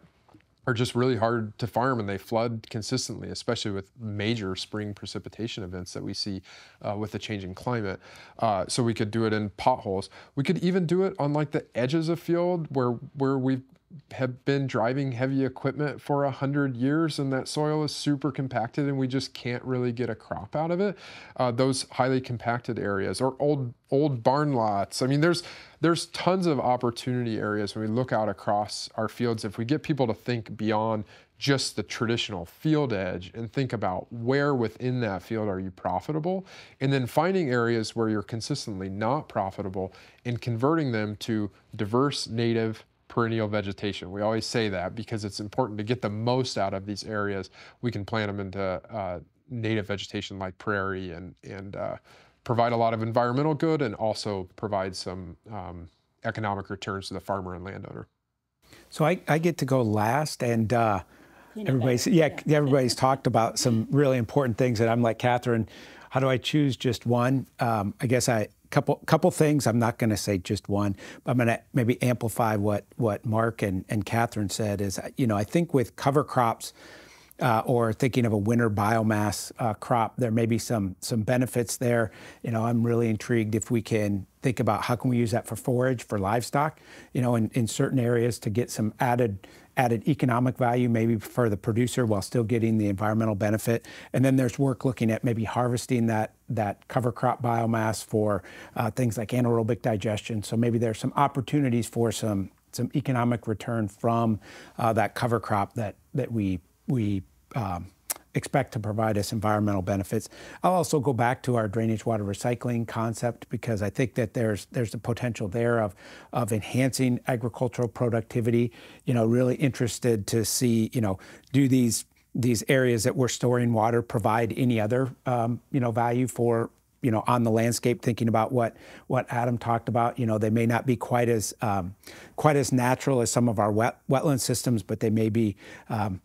are just really hard to farm and they flood consistently, especially with major spring precipitation events that we see uh, with the changing climate. Uh, so we could do it in potholes. We could even do it on like the edges of field where where we've have been driving heavy equipment for a hundred years and that soil is super compacted and we just can't really get a crop out of it. Uh, those highly compacted areas or old old barn lots. I mean, there's there's tons of opportunity areas when we look out across our fields. If we get people to think beyond just the traditional field edge and think about where within that field are you profitable and then finding areas where you're consistently not profitable and converting them to diverse native perennial vegetation. We always say that because it's important to get the most out of these areas. We can plant them into uh, native vegetation like prairie and, and uh, provide a lot of environmental good and also provide some um, economic returns to the farmer and landowner. So I, I get to go last and uh, everybody's, yeah, yeah, everybody's talked about some really important things and I'm like, Catherine, how do I choose just one? Um, I guess I, couple couple things. I'm not going to say just one, but I'm going to maybe amplify what what Mark and and Catherine said. Is you know I think with cover crops. Uh, or thinking of a winter biomass uh, crop, there may be some some benefits there. You know, I'm really intrigued if we can think about how can we use that for forage for livestock. You know, in, in certain areas to get some added added economic value maybe for the producer while still getting the environmental benefit. And then there's work looking at maybe harvesting that that cover crop biomass for uh, things like anaerobic digestion. So maybe there's some opportunities for some some economic return from uh, that cover crop that that we we um, expect to provide us environmental benefits. I'll also go back to our drainage water recycling concept because I think that there's there's the potential there of of enhancing agricultural productivity. You know, really interested to see you know do these these areas that we're storing water provide any other um, you know value for you know on the landscape thinking about what what Adam talked about you know they may not be quite as um, quite as natural as some of our wet wetland systems but they may be um,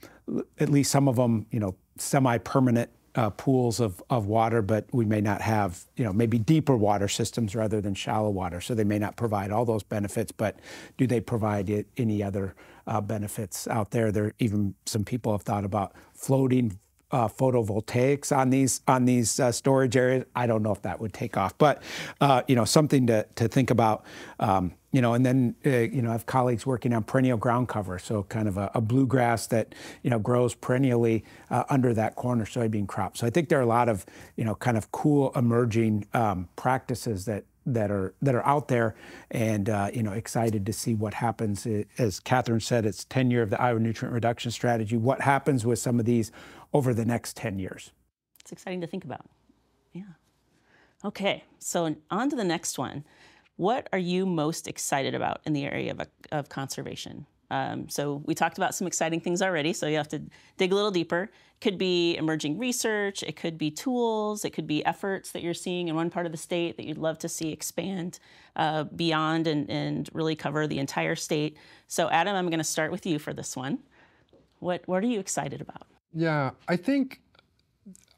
at least some of them you know semi-permanent uh, pools of, of water, but we may not have, you know, maybe deeper water systems rather than shallow water. So they may not provide all those benefits, but do they provide it, any other uh, benefits out there? There even some people have thought about floating uh, photovoltaics on these on these uh, storage areas. I don't know if that would take off, but uh, you know something to to think about. Um, you know, and then uh, you know I have colleagues working on perennial ground cover, so kind of a, a bluegrass that you know grows perennially uh, under that corn or soybean crop. So I think there are a lot of you know kind of cool emerging um, practices that that are that are out there, and uh, you know excited to see what happens. As Catherine said, it's 10 year of the Iowa nutrient reduction strategy. What happens with some of these over the next 10 years. It's exciting to think about. Yeah. Okay, so on to the next one. What are you most excited about in the area of, of conservation? Um, so we talked about some exciting things already, so you have to dig a little deeper. Could be emerging research, it could be tools, it could be efforts that you're seeing in one part of the state that you'd love to see expand uh, beyond and, and really cover the entire state. So Adam, I'm going to start with you for this one. What, what are you excited about? Yeah, I think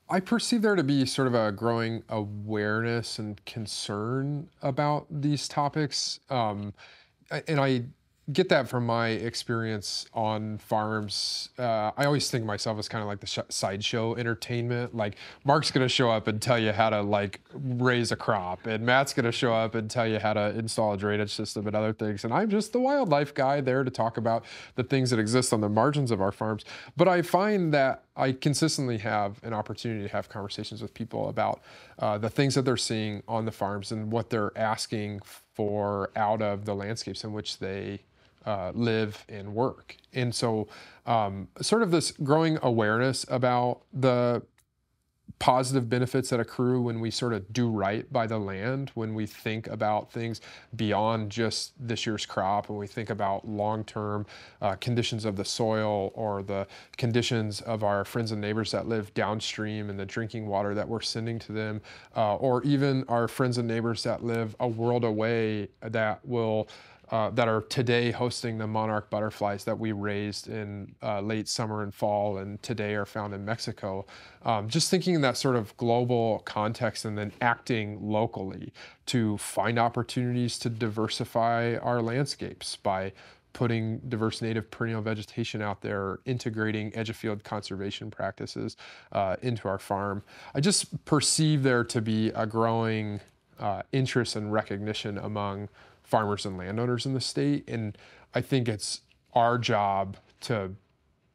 I perceive there to be sort of a growing awareness and concern about these topics. Um, and I get that from my experience on farms. Uh, I always think of myself as kind of like the sh- sideshow entertainment. Like Mark's going to show up and tell you how to like raise a crop, and Matt's going to show up and tell you how to install a drainage system and other things. And I'm just the wildlife guy there to talk about the things that exist on the margins of our farms. But I find that I consistently have an opportunity to have conversations with people about uh, the things that they're seeing on the farms and what they're asking for out of the landscapes in which they uh, live and work. And so, um, sort of this growing awareness about the positive benefits that accrue when we sort of do right by the land, when we think about things beyond just this year's crop, when we think about long term uh, conditions of the soil or the conditions of our friends and neighbors that live downstream and the drinking water that we're sending to them, uh, or even our friends and neighbors that live a world away that will uh, that are today hosting the monarch butterflies that we raised in uh, late summer and fall and today are found in Mexico. Um, just thinking in that sort of global context and then acting locally to find opportunities to diversify our landscapes by putting diverse native perennial vegetation out there, integrating edge of field conservation practices uh, into our farm. I just perceive there to be a growing uh, interest and recognition among farmers and landowners in the state. And I think it's our job to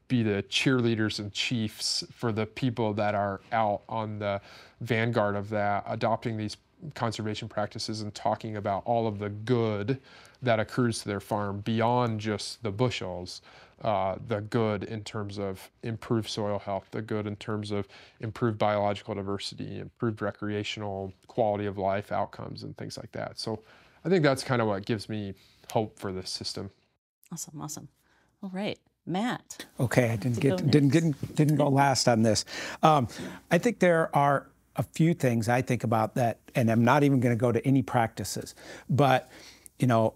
be the cheerleaders and chiefs for the people that are out on the vanguard of that, adopting these conservation practices and talking about all of the good that accrues to their farm beyond just the bushels. Uh, the good in terms of improved soil health, the good in terms of improved biological diversity, improved recreational quality of life outcomes, and things like that. So I think that's kind of what gives me hope for this system. Awesome, awesome. All right, Matt. Okay, I didn't get didn't get didn't go last on this. Um, I think there are a few things I think about that, and I'm not even going to go to any practices, but you know,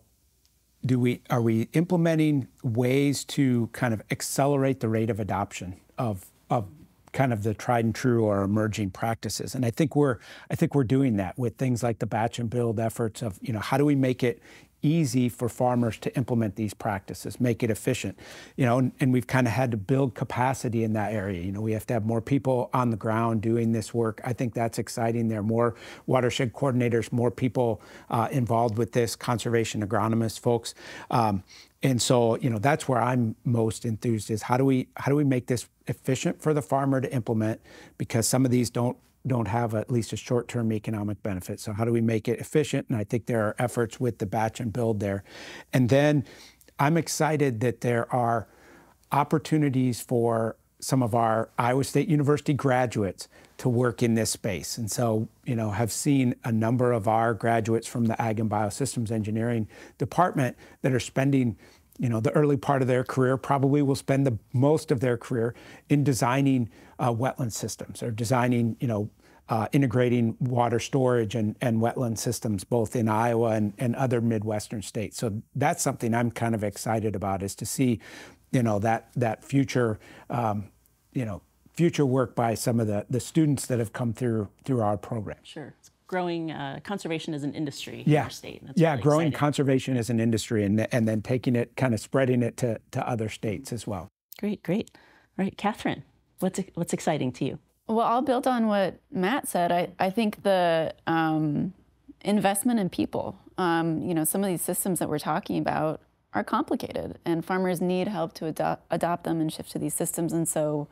do we are we implementing ways to kind of accelerate the rate of adoption of of kind of the tried and true or emerging practices. And I think we're I think we're doing that with things like the batch and build efforts of, you know, how do we make it easy for farmers to implement these practices, make it efficient. You know, and, and we've kind of had to build capacity in that area. You know, we have to have more people on the ground doing this work. I think that's exciting. There are more watershed coordinators, more people uh, involved with this, conservation agronomists, folks. Um, and so, you know, that's where I'm most enthused is how do we how do we make this efficient for the farmer to implement because some of these don't don't have at least a short-term economic benefit. So how do we make it efficient? And I think there are efforts with the batch and build there. And then I'm excited that there are opportunities for some of our Iowa State University graduates to work in this space. And so, you know, have seen a number of our graduates from the Ag and Biosystems Engineering department that are spending you know, the early part of their career probably will spend the most of their career in designing uh, wetland systems or designing, you know, uh, integrating water storage and, and wetland systems both in Iowa and, and other Midwestern states. So that's something I'm kind of excited about is to see, you know, that that future, um, you know, future work by some of the, the students that have come through through our program. Sure growing uh, conservation as an industry yeah. in our state. yeah, really growing exciting. conservation as an industry and, and then taking it, kind of spreading it to, to other states as well. Great, great. All right, Catherine, what's, what's exciting to you? Well, I'll build on what Matt said. I, I think the um, investment in people, um, you know, some of these systems that we're talking about are complicated and farmers need help to adopt, adopt them and shift to these systems. And so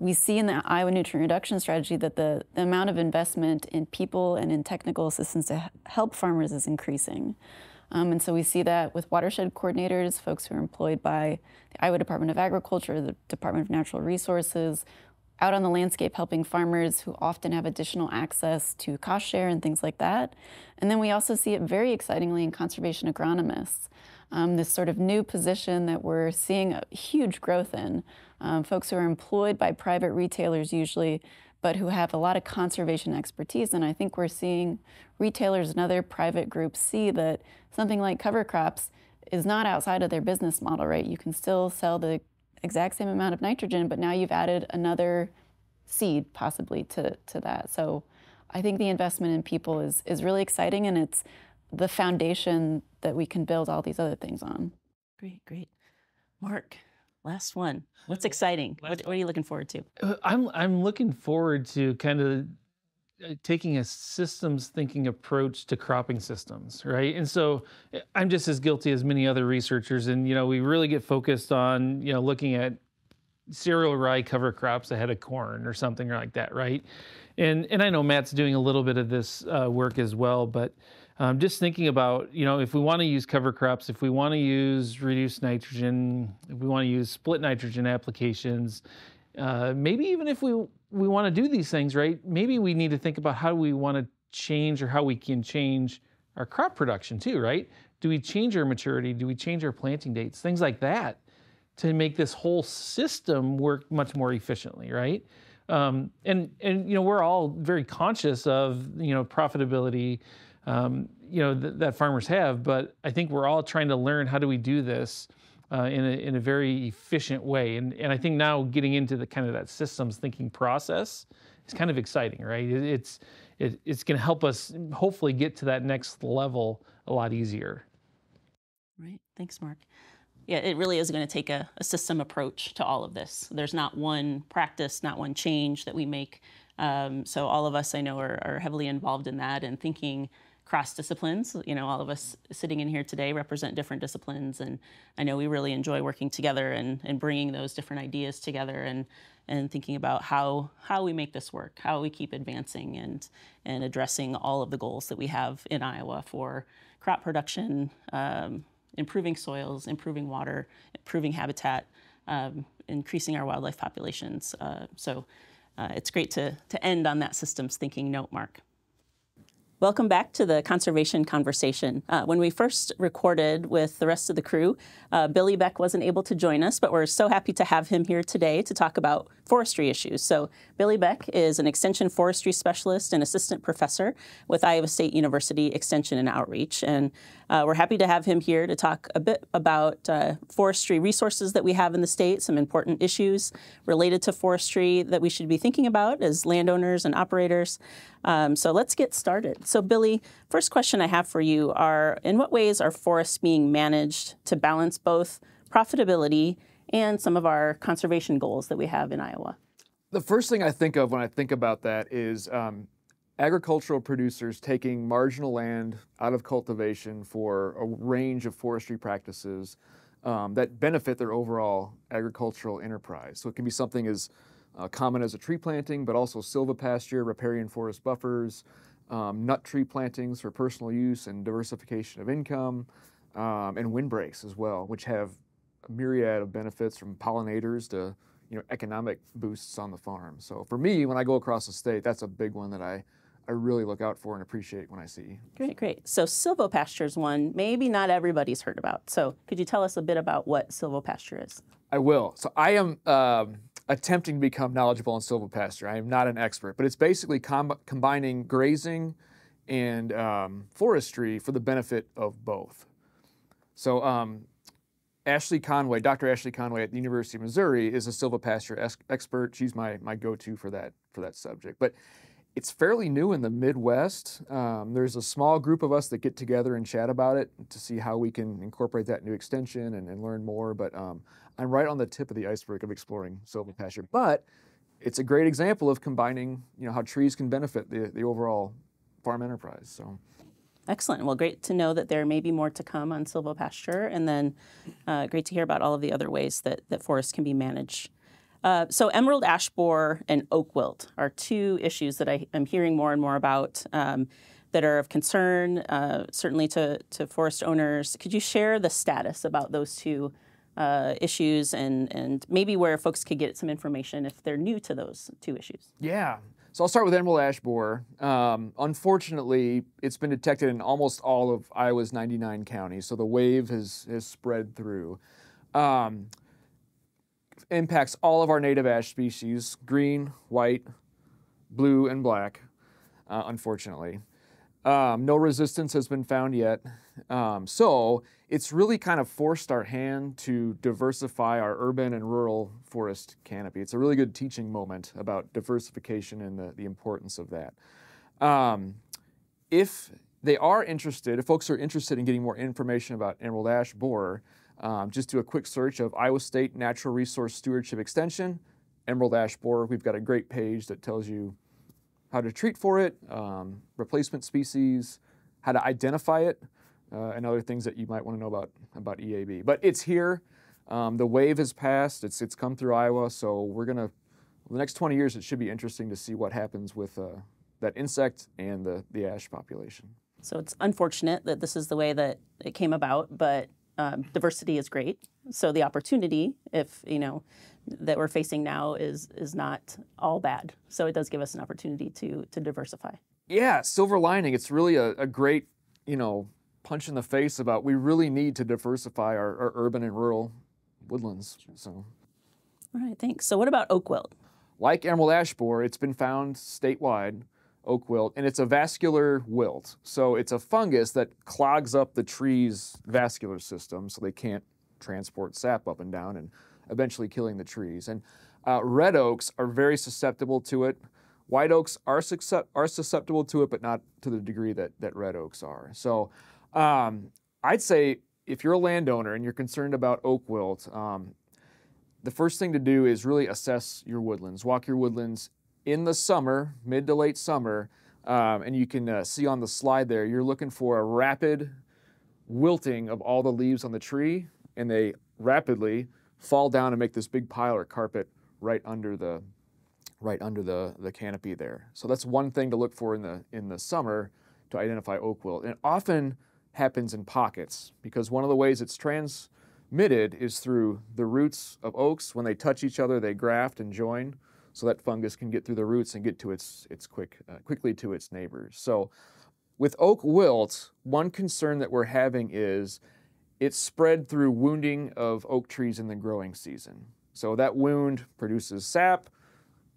we see in the Iowa nutrient reduction strategy that the, the amount of investment in people and in technical assistance to help farmers is increasing. Um, and so we see that with watershed coordinators, folks who are employed by the Iowa Department of Agriculture, the Department of Natural Resources, out on the landscape helping farmers who often have additional access to cost share and things like that. And then we also see it very excitingly in conservation agronomists. Um, this sort of new position that we're seeing a huge growth in. Um, folks who are employed by private retailers usually, but who have a lot of conservation expertise. And I think we're seeing retailers and other private groups see that something like cover crops is not outside of their business model, right? You can still sell the exact same amount of nitrogen, but now you've added another seed possibly to, to that. So I think the investment in people is, is really exciting and it's the foundation that we can build all these other things on. Great, great. Mark, last one. What's exciting? What, what, are you looking forward to? Uh, I'm I'm looking forward to kind of uh, taking a systems thinking approach to cropping systems, right? And so uh, I'm just as guilty as many other researchers, and you know we really get focused on you know looking at cereal rye cover crops ahead of corn or something like that, right? And and I know Matt's doing a little bit of this uh, work as well, but um, just thinking about you know if we want to use cover crops, if we want to use reduced nitrogen, if we want to use split nitrogen applications, uh, maybe even if we we want to do these things, right? Maybe we need to think about how we want to change or how we can change our crop production too, right? Do we change our maturity? Do we change our planting dates? Things like that to make this whole system work much more efficiently, right? Um, and and you know we're all very conscious of you know profitability, um, you know th- that farmers have, but I think we're all trying to learn how do we do this uh, in, a, in a very efficient way. And, and I think now getting into the kind of that systems thinking process is kind of exciting, right? It, it's, it, it's going to help us hopefully get to that next level a lot easier. Right. Thanks, Mark. Yeah, it really is going to take a, a system approach to all of this. There's not one practice, not one change that we make. Um, so all of us, I know, are, are heavily involved in that and thinking cross disciplines. You know, all of us sitting in here today represent different disciplines, and I know we really enjoy working together and, and bringing those different ideas together and and thinking about how how we make this work, how we keep advancing and and addressing all of the goals that we have in Iowa for crop production, um, improving soils, improving water, improving habitat, um, increasing our wildlife populations. Uh, so. Uh, it's great to, to end on that systems thinking note, Mark. Welcome back to the conservation conversation. Uh, when we first recorded with the rest of the crew, uh, Billy Beck wasn't able to join us, but we're so happy to have him here today to talk about forestry issues. So, Billy Beck is an extension forestry specialist and assistant professor with Iowa State University Extension and Outreach. And uh, we're happy to have him here to talk a bit about uh, forestry resources that we have in the state, some important issues related to forestry that we should be thinking about as landowners and operators. Um, so let's get started. So, Billy, first question I have for you are In what ways are forests being managed to balance both profitability and some of our conservation goals that we have in Iowa? The first thing I think of when I think about that is um, agricultural producers taking marginal land out of cultivation for a range of forestry practices um, that benefit their overall agricultural enterprise. So it can be something as uh, common as a tree planting, but also silvopasture, riparian forest buffers, um, nut tree plantings for personal use and diversification of income, um, and windbreaks as well, which have a myriad of benefits from pollinators to you know economic boosts on the farm. So for me, when I go across the state, that's a big one that I I really look out for and appreciate when I see. Great, great. So silvopasture is one maybe not everybody's heard about. So could you tell us a bit about what silvopasture is? I will. So I am um, attempting to become knowledgeable on silvopasture. I am not an expert, but it's basically com- combining grazing and um, forestry for the benefit of both. So um, Ashley Conway, Dr. Ashley Conway at the University of Missouri, is a silvopasture expert. She's my my go-to for that for that subject. But it's fairly new in the Midwest. Um, there's a small group of us that get together and chat about it to see how we can incorporate that new extension and, and learn more. But um, I'm right on the tip of the iceberg of exploring silvopasture. But it's a great example of combining, you know, how trees can benefit the, the overall farm enterprise. So. Excellent. Well, great to know that there may be more to come on silvopasture, and then uh, great to hear about all of the other ways that, that forests can be managed uh, so emerald ash borer and oak wilt are two issues that I am hearing more and more about um, that are of concern, uh, certainly to, to forest owners. Could you share the status about those two uh, issues and, and maybe where folks could get some information if they're new to those two issues? Yeah. So I'll start with emerald ash borer. Um, unfortunately, it's been detected in almost all of Iowa's 99 counties, so the wave has, has spread through. Um, impacts all of our native ash species, green, white, blue, and black, uh, unfortunately. Um, no resistance has been found yet. Um, so it's really kind of forced our hand to diversify our urban and rural forest canopy. It's a really good teaching moment about diversification and the, the importance of that. Um, if they are interested, if folks are interested in getting more information about emerald ash borer, um, just do a quick search of Iowa State Natural Resource Stewardship Extension, emerald ash borer. We've got a great page that tells you how to treat for it, um, replacement species, how to identify it, uh, and other things that you might want to know about, about EAB. But it's here. Um, the wave has passed. It's, it's come through Iowa, so we're going to, the next 20 years, it should be interesting to see what happens with uh, that insect and the, the ash population. So it's unfortunate that this is the way that it came about, but um, diversity is great. So the opportunity, if you know, that we're facing now is is not all bad. So it does give us an opportunity to to diversify. Yeah, silver lining. It's really a, a great, you know, punch in the face about we really need to diversify our, our urban and rural woodlands. So, all right, thanks. So what about oak wilt? Like emerald ash borer, it's been found statewide oak wilt, and it's a vascular wilt. So it's a fungus that clogs up the tree's vascular system so they can't transport sap up and down and eventually killing the trees. And uh, red oaks are very susceptible to it. White oaks are, are susceptible to it, but not to the degree that, that red oaks are. So um, I'd say if you're a landowner and you're concerned about oak wilt, um, the first thing to do is really assess your woodlands. Walk your woodlands in the summer, mid to late summer, um, and you can uh, see on the slide there, you're looking for a rapid wilting of all the leaves on the tree, and they rapidly fall down and make this big pile or carpet right under the right under the, the canopy there. So that's one thing to look for in the in the summer to identify oak wilt. And it often happens in pockets because one of the ways it's transmitted is through the roots of oaks. When they touch each other, they graft and join so that fungus can get through the roots and get to its, its quick, uh, quickly to its neighbors. So with oak wilt, one concern that we're having is it's spread through wounding of oak trees in the growing season. So that wound produces sap.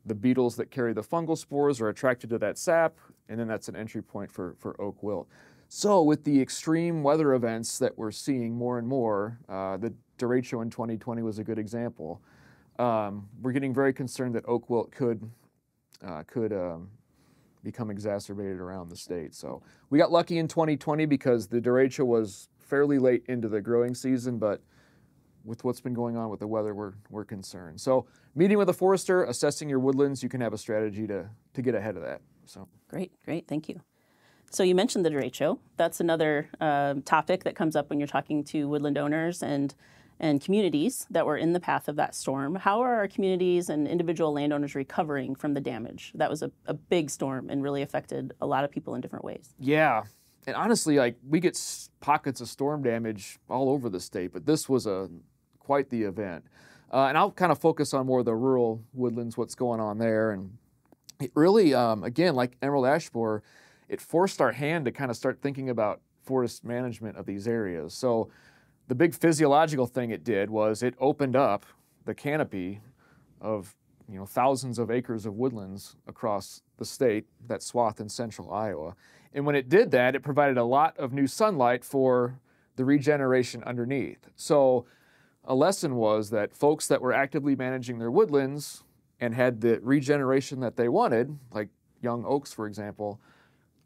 The beetles that carry the fungal spores are attracted to that sap, and then that's an entry point for, for oak wilt. So with the extreme weather events that we're seeing more and more, uh, the derecho in 2020 was a good example um, we're getting very concerned that oak wilt could uh, could um, become exacerbated around the state. So we got lucky in 2020 because the derecho was fairly late into the growing season, but with what's been going on with the weather, we're, we're concerned. So meeting with a forester, assessing your woodlands, you can have a strategy to, to get ahead of that. So Great, great, thank you. So you mentioned the derecho. That's another uh, topic that comes up when you're talking to woodland owners and and communities that were in the path of that storm. How are our communities and individual landowners recovering from the damage? That was a, a big storm and really affected a lot of people in different ways. Yeah. And honestly, like we get pockets of storm damage all over the state, but this was a quite the event. Uh, and I'll kind of focus on more of the rural woodlands, what's going on there. And it really, um, again, like Emerald Ash Borer, it forced our hand to kind of start thinking about forest management of these areas. So the big physiological thing it did was it opened up the canopy of you know thousands of acres of woodlands across the state, that swath in central Iowa. And when it did that, it provided a lot of new sunlight for the regeneration underneath. So a lesson was that folks that were actively managing their woodlands and had the regeneration that they wanted, like young oaks, for example,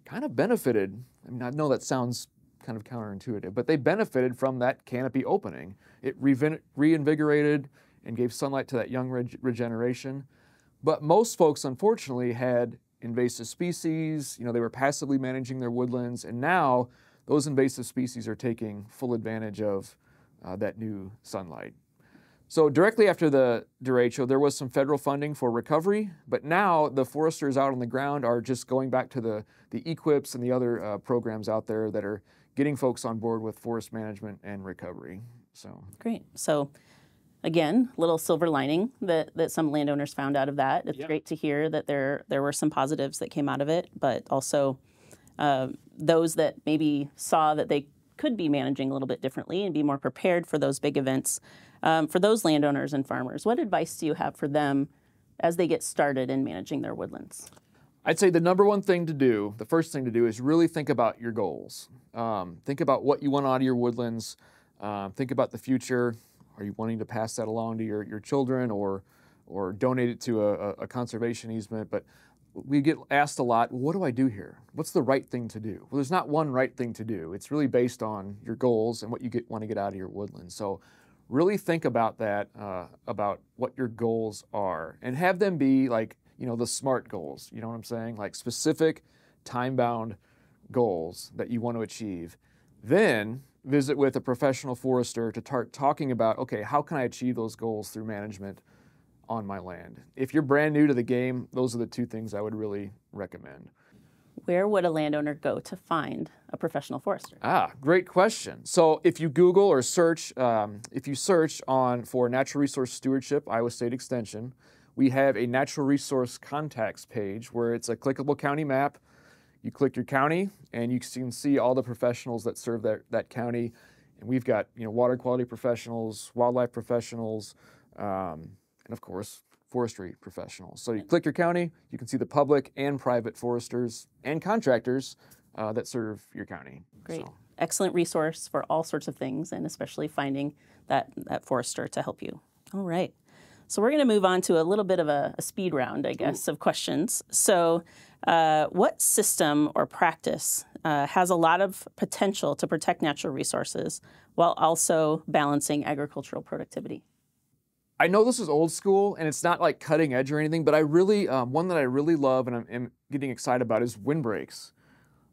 kind of benefited. I mean, I know that sounds kind of counterintuitive, but they benefited from that canopy opening. It reinvigorated and gave sunlight to that young reg regeneration. But most folks, unfortunately, had invasive species. You know, they were passively managing their woodlands, and now those invasive species are taking full advantage of uh, that new sunlight. So directly after the derecho, there was some federal funding for recovery, but now the foresters out on the ground are just going back to the, the EQIPs and the other uh, programs out there that are getting folks on board with forest management and recovery. So great. So again, little silver lining that, that some landowners found out of that. It's yep. great to hear that there there were some positives that came out of it, but also uh, those that maybe saw that they could be managing a little bit differently and be more prepared for those big events. Um, for those landowners and farmers, what advice do you have for them as they get started in managing their woodlands? I'd say the number one thing to do, the first thing to do, is really think about your goals. Um, think about what you want out of your woodlands. Um, think about the future. Are you wanting to pass that along to your, your children or, or donate it to a, a conservation easement? But we get asked a lot, what do I do here? What's the right thing to do? Well, there's not one right thing to do. It's really based on your goals and what you get, want to get out of your woodland. So really think about that, uh, about what your goals are and have them be like, you know, the SMART goals. You know what I'm saying? Like specific, time-bound goals that you want to achieve. Then visit with a professional forester to start talking about, okay, how can I achieve those goals through management on my land? If you're brand new to the game, those are the two things I would really recommend. Where would a landowner go to find a professional forester? Ah, great question. So if you Google or search, um, if you search on for natural resource stewardship, Iowa State Extension, we have a natural resource contacts page where it's a clickable county map you click your county and you can see all the professionals that serve that, that county. And we've got you know water quality professionals, wildlife professionals, um, and of course forestry professionals. So you click your county, you can see the public and private foresters and contractors uh, that serve your county. Great. So. Excellent resource for all sorts of things and especially finding that, that forester to help you. All right. So we're going to move on to a little bit of a, a speed round, I guess, Ooh. of questions. So uh, what system or practice uh, has a lot of potential to protect natural resources while also balancing agricultural productivity? I know this is old school and it's not like cutting edge or anything, but I really, um, one that I really love and I'm, am getting excited about is windbreaks.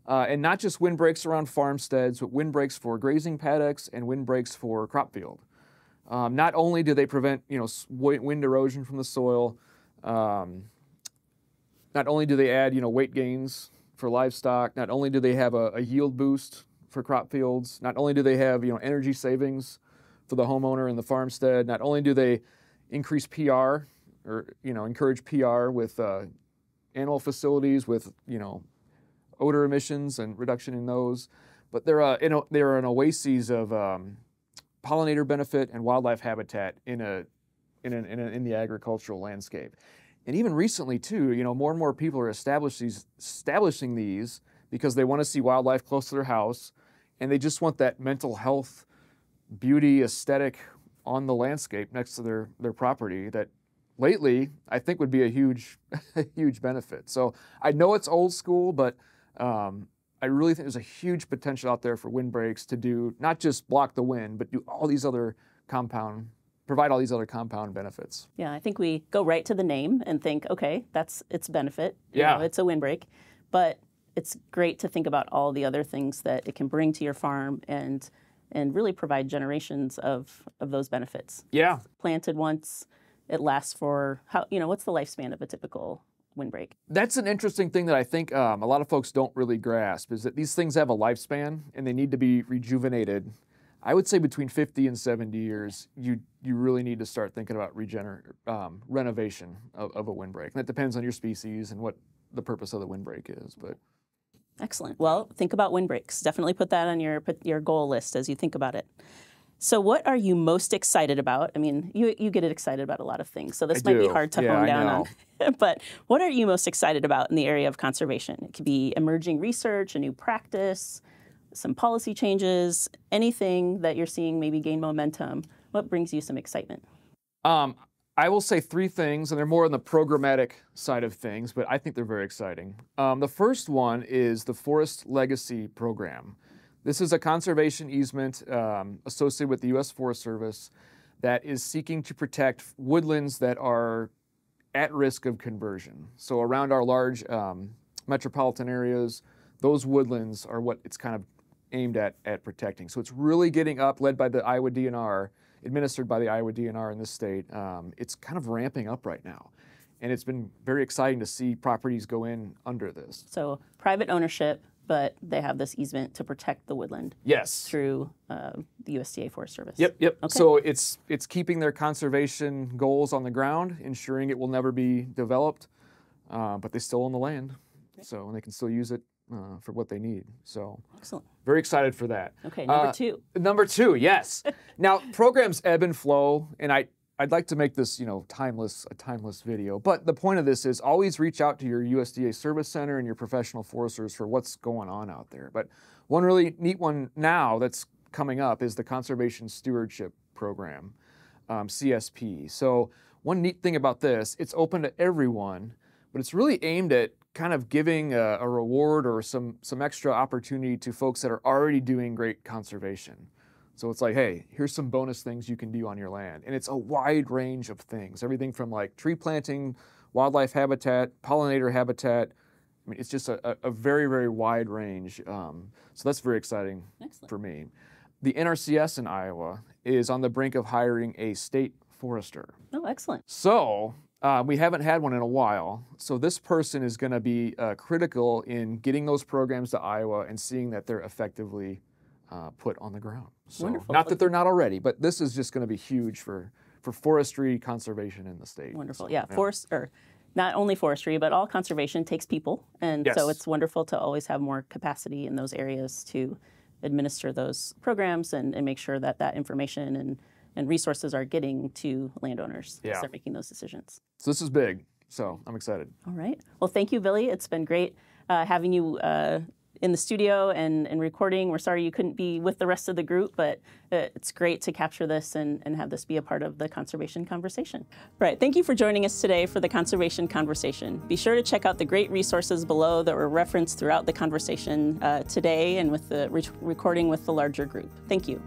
Uh, and not just windbreaks around farmsteads, but windbreaks for grazing paddocks and windbreaks for crop field. Um, not only do they prevent, you know, wind erosion from the soil, um, not only do they add, you know, weight gains for livestock, not only do they have a, a yield boost for crop fields, not only do they have, you know, energy savings for the homeowner and the farmstead, not only do they increase PR or, you know, encourage PR with uh, animal facilities with, you know, odor emissions and reduction in those, but they're, uh, a, they're an oasis of um, pollinator benefit and wildlife habitat in a in, an, in, a, in the agricultural landscape. And even recently, too, you know, more and more people are establishing these, establishing these because they want to see wildlife close to their house and they just want that mental health, beauty, aesthetic on the landscape next to their, their property that lately I think would be a huge, huge benefit. So I know it's old school, but um, I really think there's a huge potential out there for windbreaks to do not just block the wind, but do all these other compound provide all these other compound benefits. Yeah, I think we go right to the name and think, okay, that's its benefit. You yeah, know, it's a windbreak, but it's great to think about all the other things that it can bring to your farm and and really provide generations of of those benefits. Yeah, planted once, it lasts for how you know what's the lifespan of a typical windbreak? That's an interesting thing that I think um, a lot of folks don't really grasp is that these things have a lifespan and they need to be rejuvenated I would say between 50 and 70 years, you you really need to start thinking about regener um, renovation of, of, a windbreak. And that depends on your species and what the purpose of the windbreak is. But excellent. Well, think about windbreaks. Definitely put that on your your goal list as you think about it. So, what are you most excited about? I mean, you you get excited about a lot of things, so this I might do. be hard to yeah, hone down on. but what are you most excited about in the area of conservation? It could be emerging research, a new practice some policy changes, anything that you're seeing maybe gain momentum, what brings you some excitement? Um, I will say three things, and they're more on the programmatic side of things, but I think they're very exciting. Um, the first one is the Forest Legacy Program. This is a conservation easement um, associated with the U.S. Forest Service that is seeking to protect woodlands that are at risk of conversion. So around our large um, metropolitan areas, those woodlands are what it's kind of aimed at, at protecting. So it's really getting up, led by the Iowa DNR, administered by the Iowa DNR in this state. Um, it's kind of ramping up right now. And it's been very exciting to see properties go in under this. So private ownership, but they have this easement to protect the woodland Yes. through uh, the USDA Forest Service. Yep, yep. So it's it's keeping their conservation goals on the ground, ensuring it will never be developed, uh, but they still own the land, so and they can still use it uh, for what they need. So Excellent. very excited for that. Okay, number Uh, two. Number two, yes. now programs ebb and flow, and I I'd like to make this you know timeless a timeless video. But the point of this is always reach out to your USDA service center and your professional foresters for what's going on out there. But one really neat one now that's coming up is the Conservation Stewardship Program, um, CSP. So one neat thing about this, it's open to everyone, but it's really aimed at kind of giving a, a reward or some some extra opportunity to folks that are already doing great conservation. So it's like, hey, here's some bonus things you can do on your land. And it's a wide range of things, everything from like tree planting, wildlife habitat, pollinator habitat. I mean, it's just a, a- very, very wide range. Um, so that's very exciting Excellent. for me. The NRCS in Iowa is on the brink of hiring a state forester. Oh, excellent. So uh, we haven't had one in a while. So this person is going to be uh, critical in getting those programs to Iowa and seeing that they're effectively uh, put on the ground. So, Wonderful. Not that they're not already, but this is just going to be huge for for forestry conservation in the state. Wonderful. So, Yeah, forest or not only forestry, but all conservation takes people, and so it's wonderful to always have more capacity in those areas to administer those programs and, and make sure that that information and and resources are getting to landowners Yeah. as they're making those decisions. So this is big. So I'm excited. All right. Well, thank you, Billy. It's been great uh, having you uh, in the studio and, and recording. We're sorry you couldn't be with the rest of the group, but uh, it's great to capture this and, and have this be a part of the conservation conversation. Right. Thank you for joining us today for the conservation conversation. Be sure to check out the great resources below that were referenced throughout the conversation uh, today and with the re- recording with the larger group. Thank you.